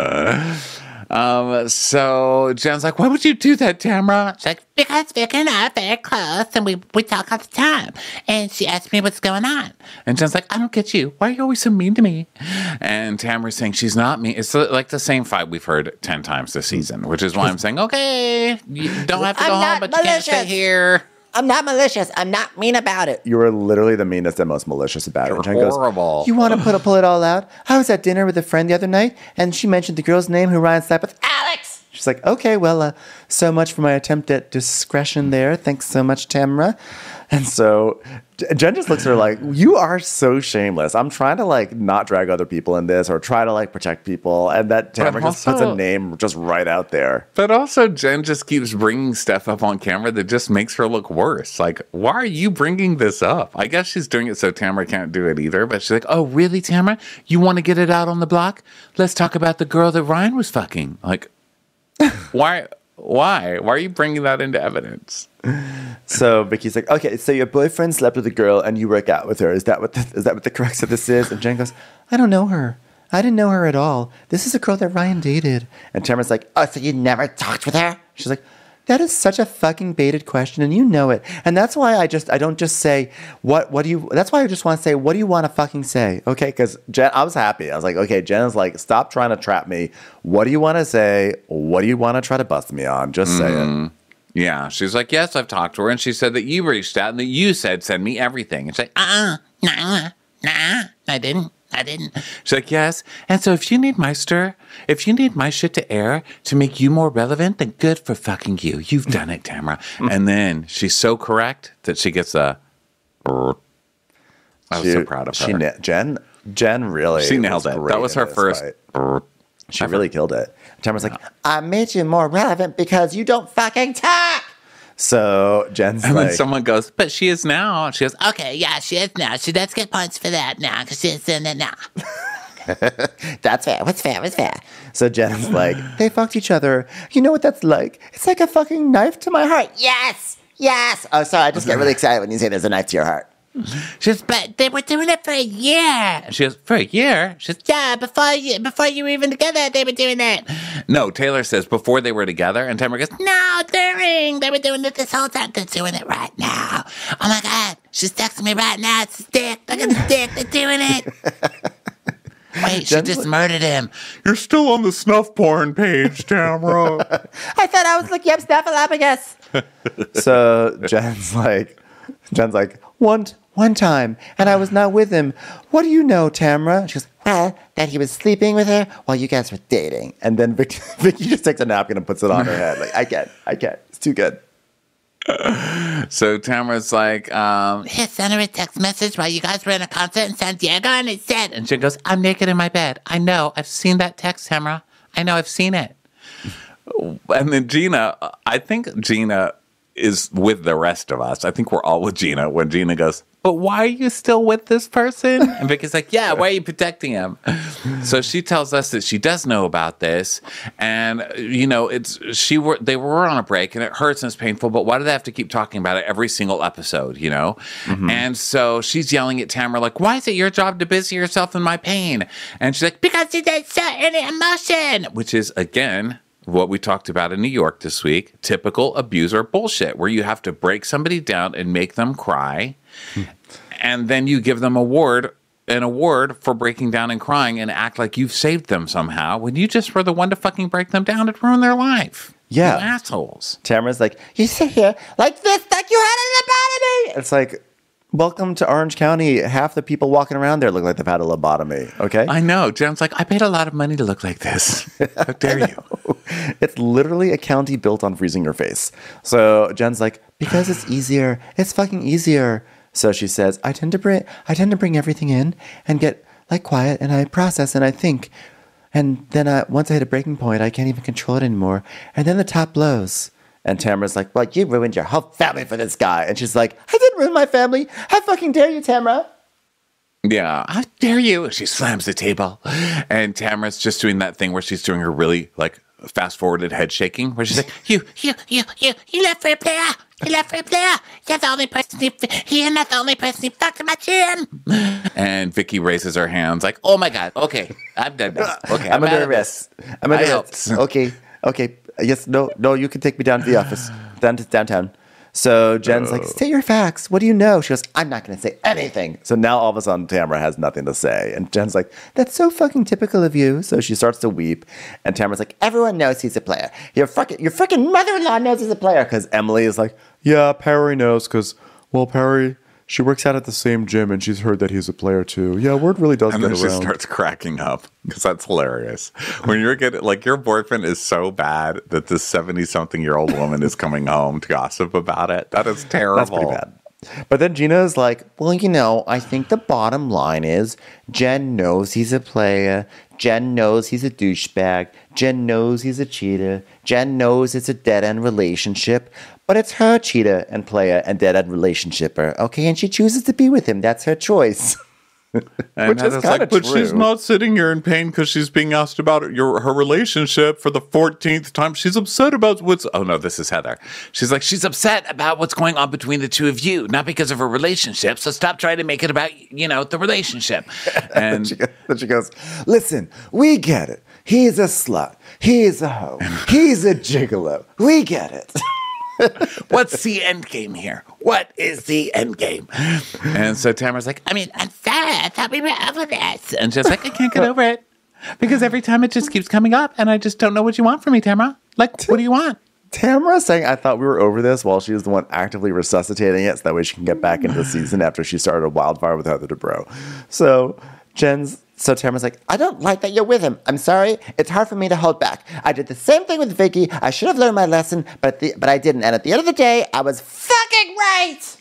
Um, so Jen's like, Why would you do that, Tamra? She's like, because Vic and I are very close and we, we talk all the time. And she asked me what's going on. And Jen's like, I don't get you. Why are you always so mean to me? And Tamra's saying she's not mean. It's like the same fight we've heard 10 times this season, which is why I'm saying, okay, you don't have to I'm go home, but you can't stay here. I'm not malicious. I'm not mean about it. You were literally the meanest and most malicious about it. You're And Jen goes, horrible. You want to put pull it all out? I was at dinner with a friend the other night, and she mentioned the girl's name who Ryan slept with. Alex. She's like, okay, well, uh, so much for my attempt at discretion there. Thanks so much, Tamra. And so J- Jen just looks at her like, you are so shameless. I'm trying to like not drag other people in this or try to like protect people. And that Tamra just puts a name just right out there. But also, Jen just keeps bringing stuff up on camera that just makes her look worse. Like, why are you bringing this up? I guess she's doing it so Tamra can't do it either. But she's like, oh, really, Tamra? You want to get it out on the block? Let's talk about the girl that Ryan was fucking. Like, why? Why? Why are you bringing that into evidence? So Vicki's like, okay, so your boyfriend slept with a girl and you work out with her. Is that what the, is that what the crux of this is? And Jen goes, I don't know her. I didn't know her at all. This is a girl that Ryan dated. And Tamra's like, Oh, so you never talked with her? she's like, that is such a fucking baited question, and you know it. And that's why I just I don't just say what what do you. That's why I just want to say what do you want to fucking say, okay? Because Jen, I was happy. I was like, okay, Jen is like, stop trying to trap me. What do you want to say? What do you want to try to bust me on? Just say it. Mm-hmm. Yeah, she's like, yes, I've talked to her, and she said that you reached out and that you said send me everything. And she's like, Uh-uh. Nah. Nah. I didn't. I didn't. she's like, yes. And so if you need my stir, if you need my shit to air to make you more relevant, then good for fucking you. You've done it, Tamra. Mm. and then she's so correct that she gets a. I was She- so proud of her. She na- Jen Jen really She nailed was it. great That was her first. fight. She really killed it. Tamra's like, I made you more relevant because you don't fucking talk. So Jen's And like, then someone goes, but she is now. She goes, Okay, yeah, she is now. She does get points for that now because she is in it now. That's fair. What's fair? What's fair? so Jen's like, they fucked each other. You know what that's like? It's like a fucking knife to my heart. Yes. Yes. Oh, sorry. I just get really excited when you say there's a knife to your heart. She goes, but they were doing it for a year. she goes, for a year? She goes, Yeah, before you before you were even together, they were doing it. no, Taylor says before they were together. And Tamra goes, No, during. They were doing it this whole time. They're doing it right now. Oh my God. She's texting me right now. It's a stick. Look at the stick. They're doing it. Wait, she just murdered him. you're still on the snuff porn page, Tamra. I thought I was looking up Snuffleupagus. So Jen's like, Jen's like, one one time, and I was not with him. What do you know, Tamra? She goes, Well, that he was sleeping with her while you guys were dating. and then Vicki, Vicki just takes a napkin and puts it on her head. Like, I can't, I can't. It's too good. so Tamra's like, um, He sent her a text message while you guys were in a concert in San Diego, and it said, and she goes, I'm naked in my bed. I know. I've seen that text, Tamra. I know. I've seen it. and then Gina, I think Gina is with the rest of us. I think we're all with Gina when Gina goes, but why are you still with this person? And Vicki's like, yeah, why are you protecting him? So she tells us that she does know about this, and you know, it's she were they were on a break, and it hurts and it's painful. But why do they have to keep talking about it every single episode? You know, mm-hmm. and so she's yelling at Tamra like, why is it your job to busy yourself in my pain? And she's like, because it's a certain emotion, which is again what we talked about in New York this week typical abuser bullshit, where you have to break somebody down and make them cry. And then you give them award an award for breaking down and crying and act like you've saved them somehow when you just were the one to fucking break them down and ruin their life. Yeah. You assholes. Tamra's like, You sit here like this, like you had a lobotomy. it's like, welcome to Orange County. Half the people walking around there look like they've had a lobotomy. Okay, I know. Jen's like, I paid a lot of money to look like this. How dare you? it's literally a county built on freezing your face. So Jen's like, because it's easier. It's fucking easier. So she says, I tend to bring I tend to bring everything in and get like quiet and I process and I think. And then I, once I hit a breaking point, I can't even control it anymore. And then the top blows. And Tamra's like, well, you ruined your whole family for this guy. And she's like, I didn't ruin my family. How fucking dare you, Tamra? Yeah, how dare you? She slams the table. And Tamra's just doing that thing where she's doing her really like fast forwarded head shaking, where she's like, You, you, you, you, you left for a player. You left for a player. You're the only person he, he and not the only person he fucked about him. and Vicki raises her hands like, oh my God, okay, I'm done now. Okay, I'm, out under arrest. I'm under arrest. Okay, okay. Yes, no, no. You can take me down to the office, down to downtown. So Jen's like, oh. "Say your facts. What do you know?" She goes, "I'm not going to say anything." So now all of a sudden, Tamra has nothing to say, and Jen's like, "That's so fucking typical of you." So she starts to weep, and Tamra's like, Everyone knows he's a player. Your fucking your freaking mother-in-law knows he's a player. because Emily is like, "Yeah, Perry knows, because well, Perry, she works out at the same gym and she's heard that he's a player too. Yeah, word really does And then she starts cracking up because that's hilarious. When you're getting like your boyfriend is so bad that this 70 something year old woman is coming home to gossip about it. That is terrible. That's pretty bad. But then Gina is like, Well, you know, I think the bottom line is Jen knows he's a player. Jen knows he's a douchebag. Jen knows he's a cheater. Jen knows it's a dead end relationship. But it's her cheater and player and dead end relationshiper. Okay, and she chooses to be with him. That's her choice. And Which is like, but she's not sitting here in pain because she's being asked about your her relationship for the 14th time. She's upset about what's. Oh no, this is Heather. She's like, she's upset about what's going on between the two of you, not because of her relationship. So stop trying to make it about you know the relationship. And she, then she goes, Listen, we get it. He's a slut. He's a hoe. He's a gigolo. We get it. what's the end game here? What is the end game? And so Tamra's like, I mean, I'm sorry, I thought we were over this. And she's like, I can't get over it because every time it just keeps coming up, and I just don't know what you want from me, Tamra. Like, what do you want? Tamra saying, I thought we were over this while she was the one actively resuscitating it so that way she can get back into the season after she started a wildfire with Heather Dubrow. So Jen's, so Tamra's like, I don't like that you're with him. I'm sorry. It's hard for me to hold back. I did the same thing with Vicki. I should have learned my lesson, but the, but I didn't. And at the end of the day, I was fucking right.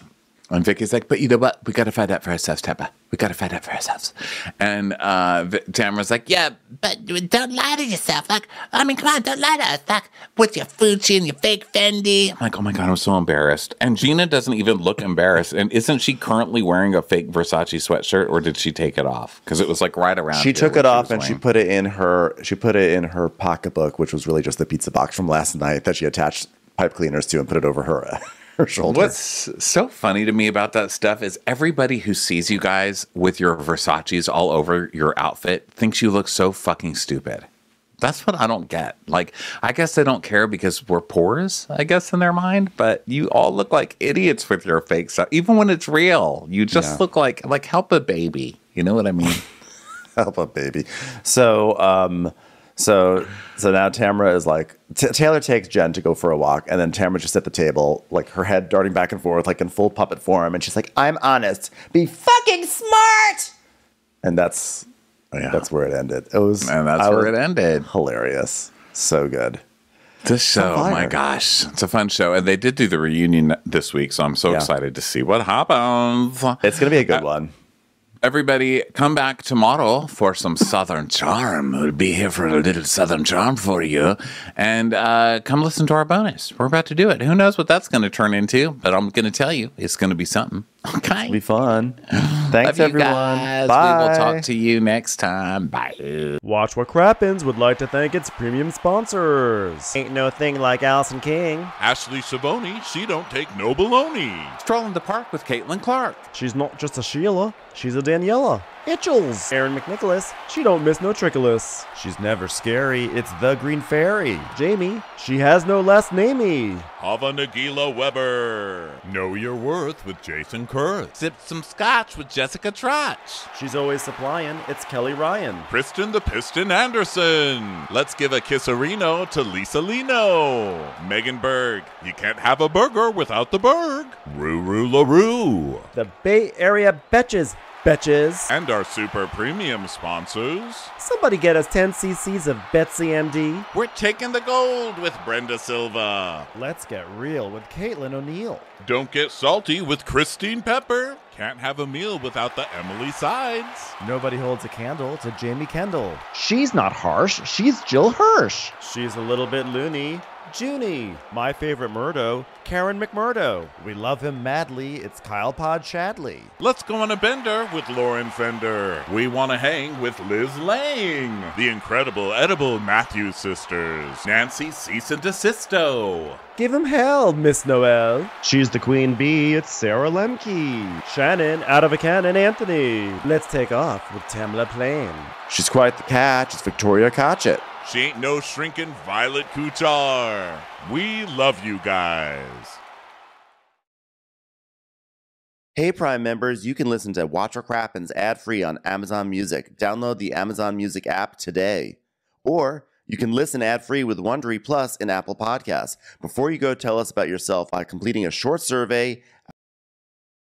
And Vicki's like, but you know what? We got to find out for ourselves, Tamra. We got to find out for ourselves. And uh, Tamra's like, yeah, But don't lie to yourself. Like, I mean, come on, don't lie to us. Like, with your Fucci and your fake Fendi. I'm like, oh my God, I'm so embarrassed. And Gina doesn't even look embarrassed. And isn't she currently wearing a fake Versace sweatshirt or did she take it off? Because it was like right around. she took it off and she put it in her, she put it in her pocketbook, which was really just the pizza box from last night that she attached pipe cleaners to and put it over her, her shoulder. What's so funny to me about that stuff is everybody who sees you guys with your Versace's all over your outfit thinks you look so fucking stupid. That's what I don't get. Like, I guess they don't care because we're pores, I guess, in their mind, but you all look like idiots with your fake stuff. Even when it's real, you just Yeah. look like, like, help a baby. You know what I mean? help a baby. So, um, so, so now Tamra is like T- Taylor takes Jen to go for a walk, and then Tamra just at the table, like her head darting back and forth, like in full puppet form, and she's like, "I'm honest, be fucking smart," and that's Yeah. that's where it ended. It was, and that's I where it ended. Hilarious, so good. This show, oh my gosh, it's a fun show. And they did do the reunion this week, so I'm so Yeah. excited to see what happens. It's gonna be a Uh, good one. Everybody, come back tomorrow for some Southern Charm. We'll be here for a little Southern Charm for you. And uh, come listen to our bonus. We're about to do it. Who knows what that's going to turn into, but I'm going to tell you it's going to be something. Okay. It'll be fun. Thanks, Love you everyone. guys. Bye. We will talk to you next time. Bye. Watch What Crappens would like to thank its premium sponsors. Ain't no thing like Allison King. Ashley Savoni, she don't take no baloney. Stroll in the park with Caitlin Clark. She's not just a Sheila, she's a Daniela. Itchels. Aaron McNicholas, she don't miss no trickolas. She's never scary. It's the Green Fairy. Jamie, she has no last namey. Hava Nagila Weber. Know your worth with Jason Kurth. Sip some scotch with Jessica Trotch. She's always supplying, it's Kelly Ryan. Kristen the Piston Anderson. Let's give a kisserino to Lisa Lino. Megan Berg. You can't have a burger without the Berg. Ruru LaRue. The Bay Area Betches. Betches. And our super premium sponsors. Somebody get us 10 cc's of Betsy MD. We're taking the gold with Brenda Silva. Let's get real with Caitlin O'Neill. Don't get salty with Christine Pepper. Can't have a meal without the Emily Sides. Nobody holds a candle to Jamie Kendall. She's not harsh. She's Jill Hirsch. She's a little bit loony. Junie. My favorite Murdo, Karen McMurdo. We love him madly. It's Kyle Pod Shadley. Let's go on a bender with Lauren Fender. We want to hang with Liz Lang. The incredible edible Matthews sisters. Nancy Cease and Desisto. Give him hell, Miss Noel. She's the queen bee. It's Sarah Lemke. Shannon, out of a cannon, Anthony. Let's take off with Tamla Plain. She's quite the catch. It's Victoria Cotchett. She ain't no shrinking Violet Kuchar. We love you guys. Hey Prime members, you can listen to Watch What Crappens ad-free on Amazon Music. Download the Amazon Music app today. Or you can listen ad-free with Wondery Plus in Apple Podcasts. Before you go, tell us about yourself by completing a short survey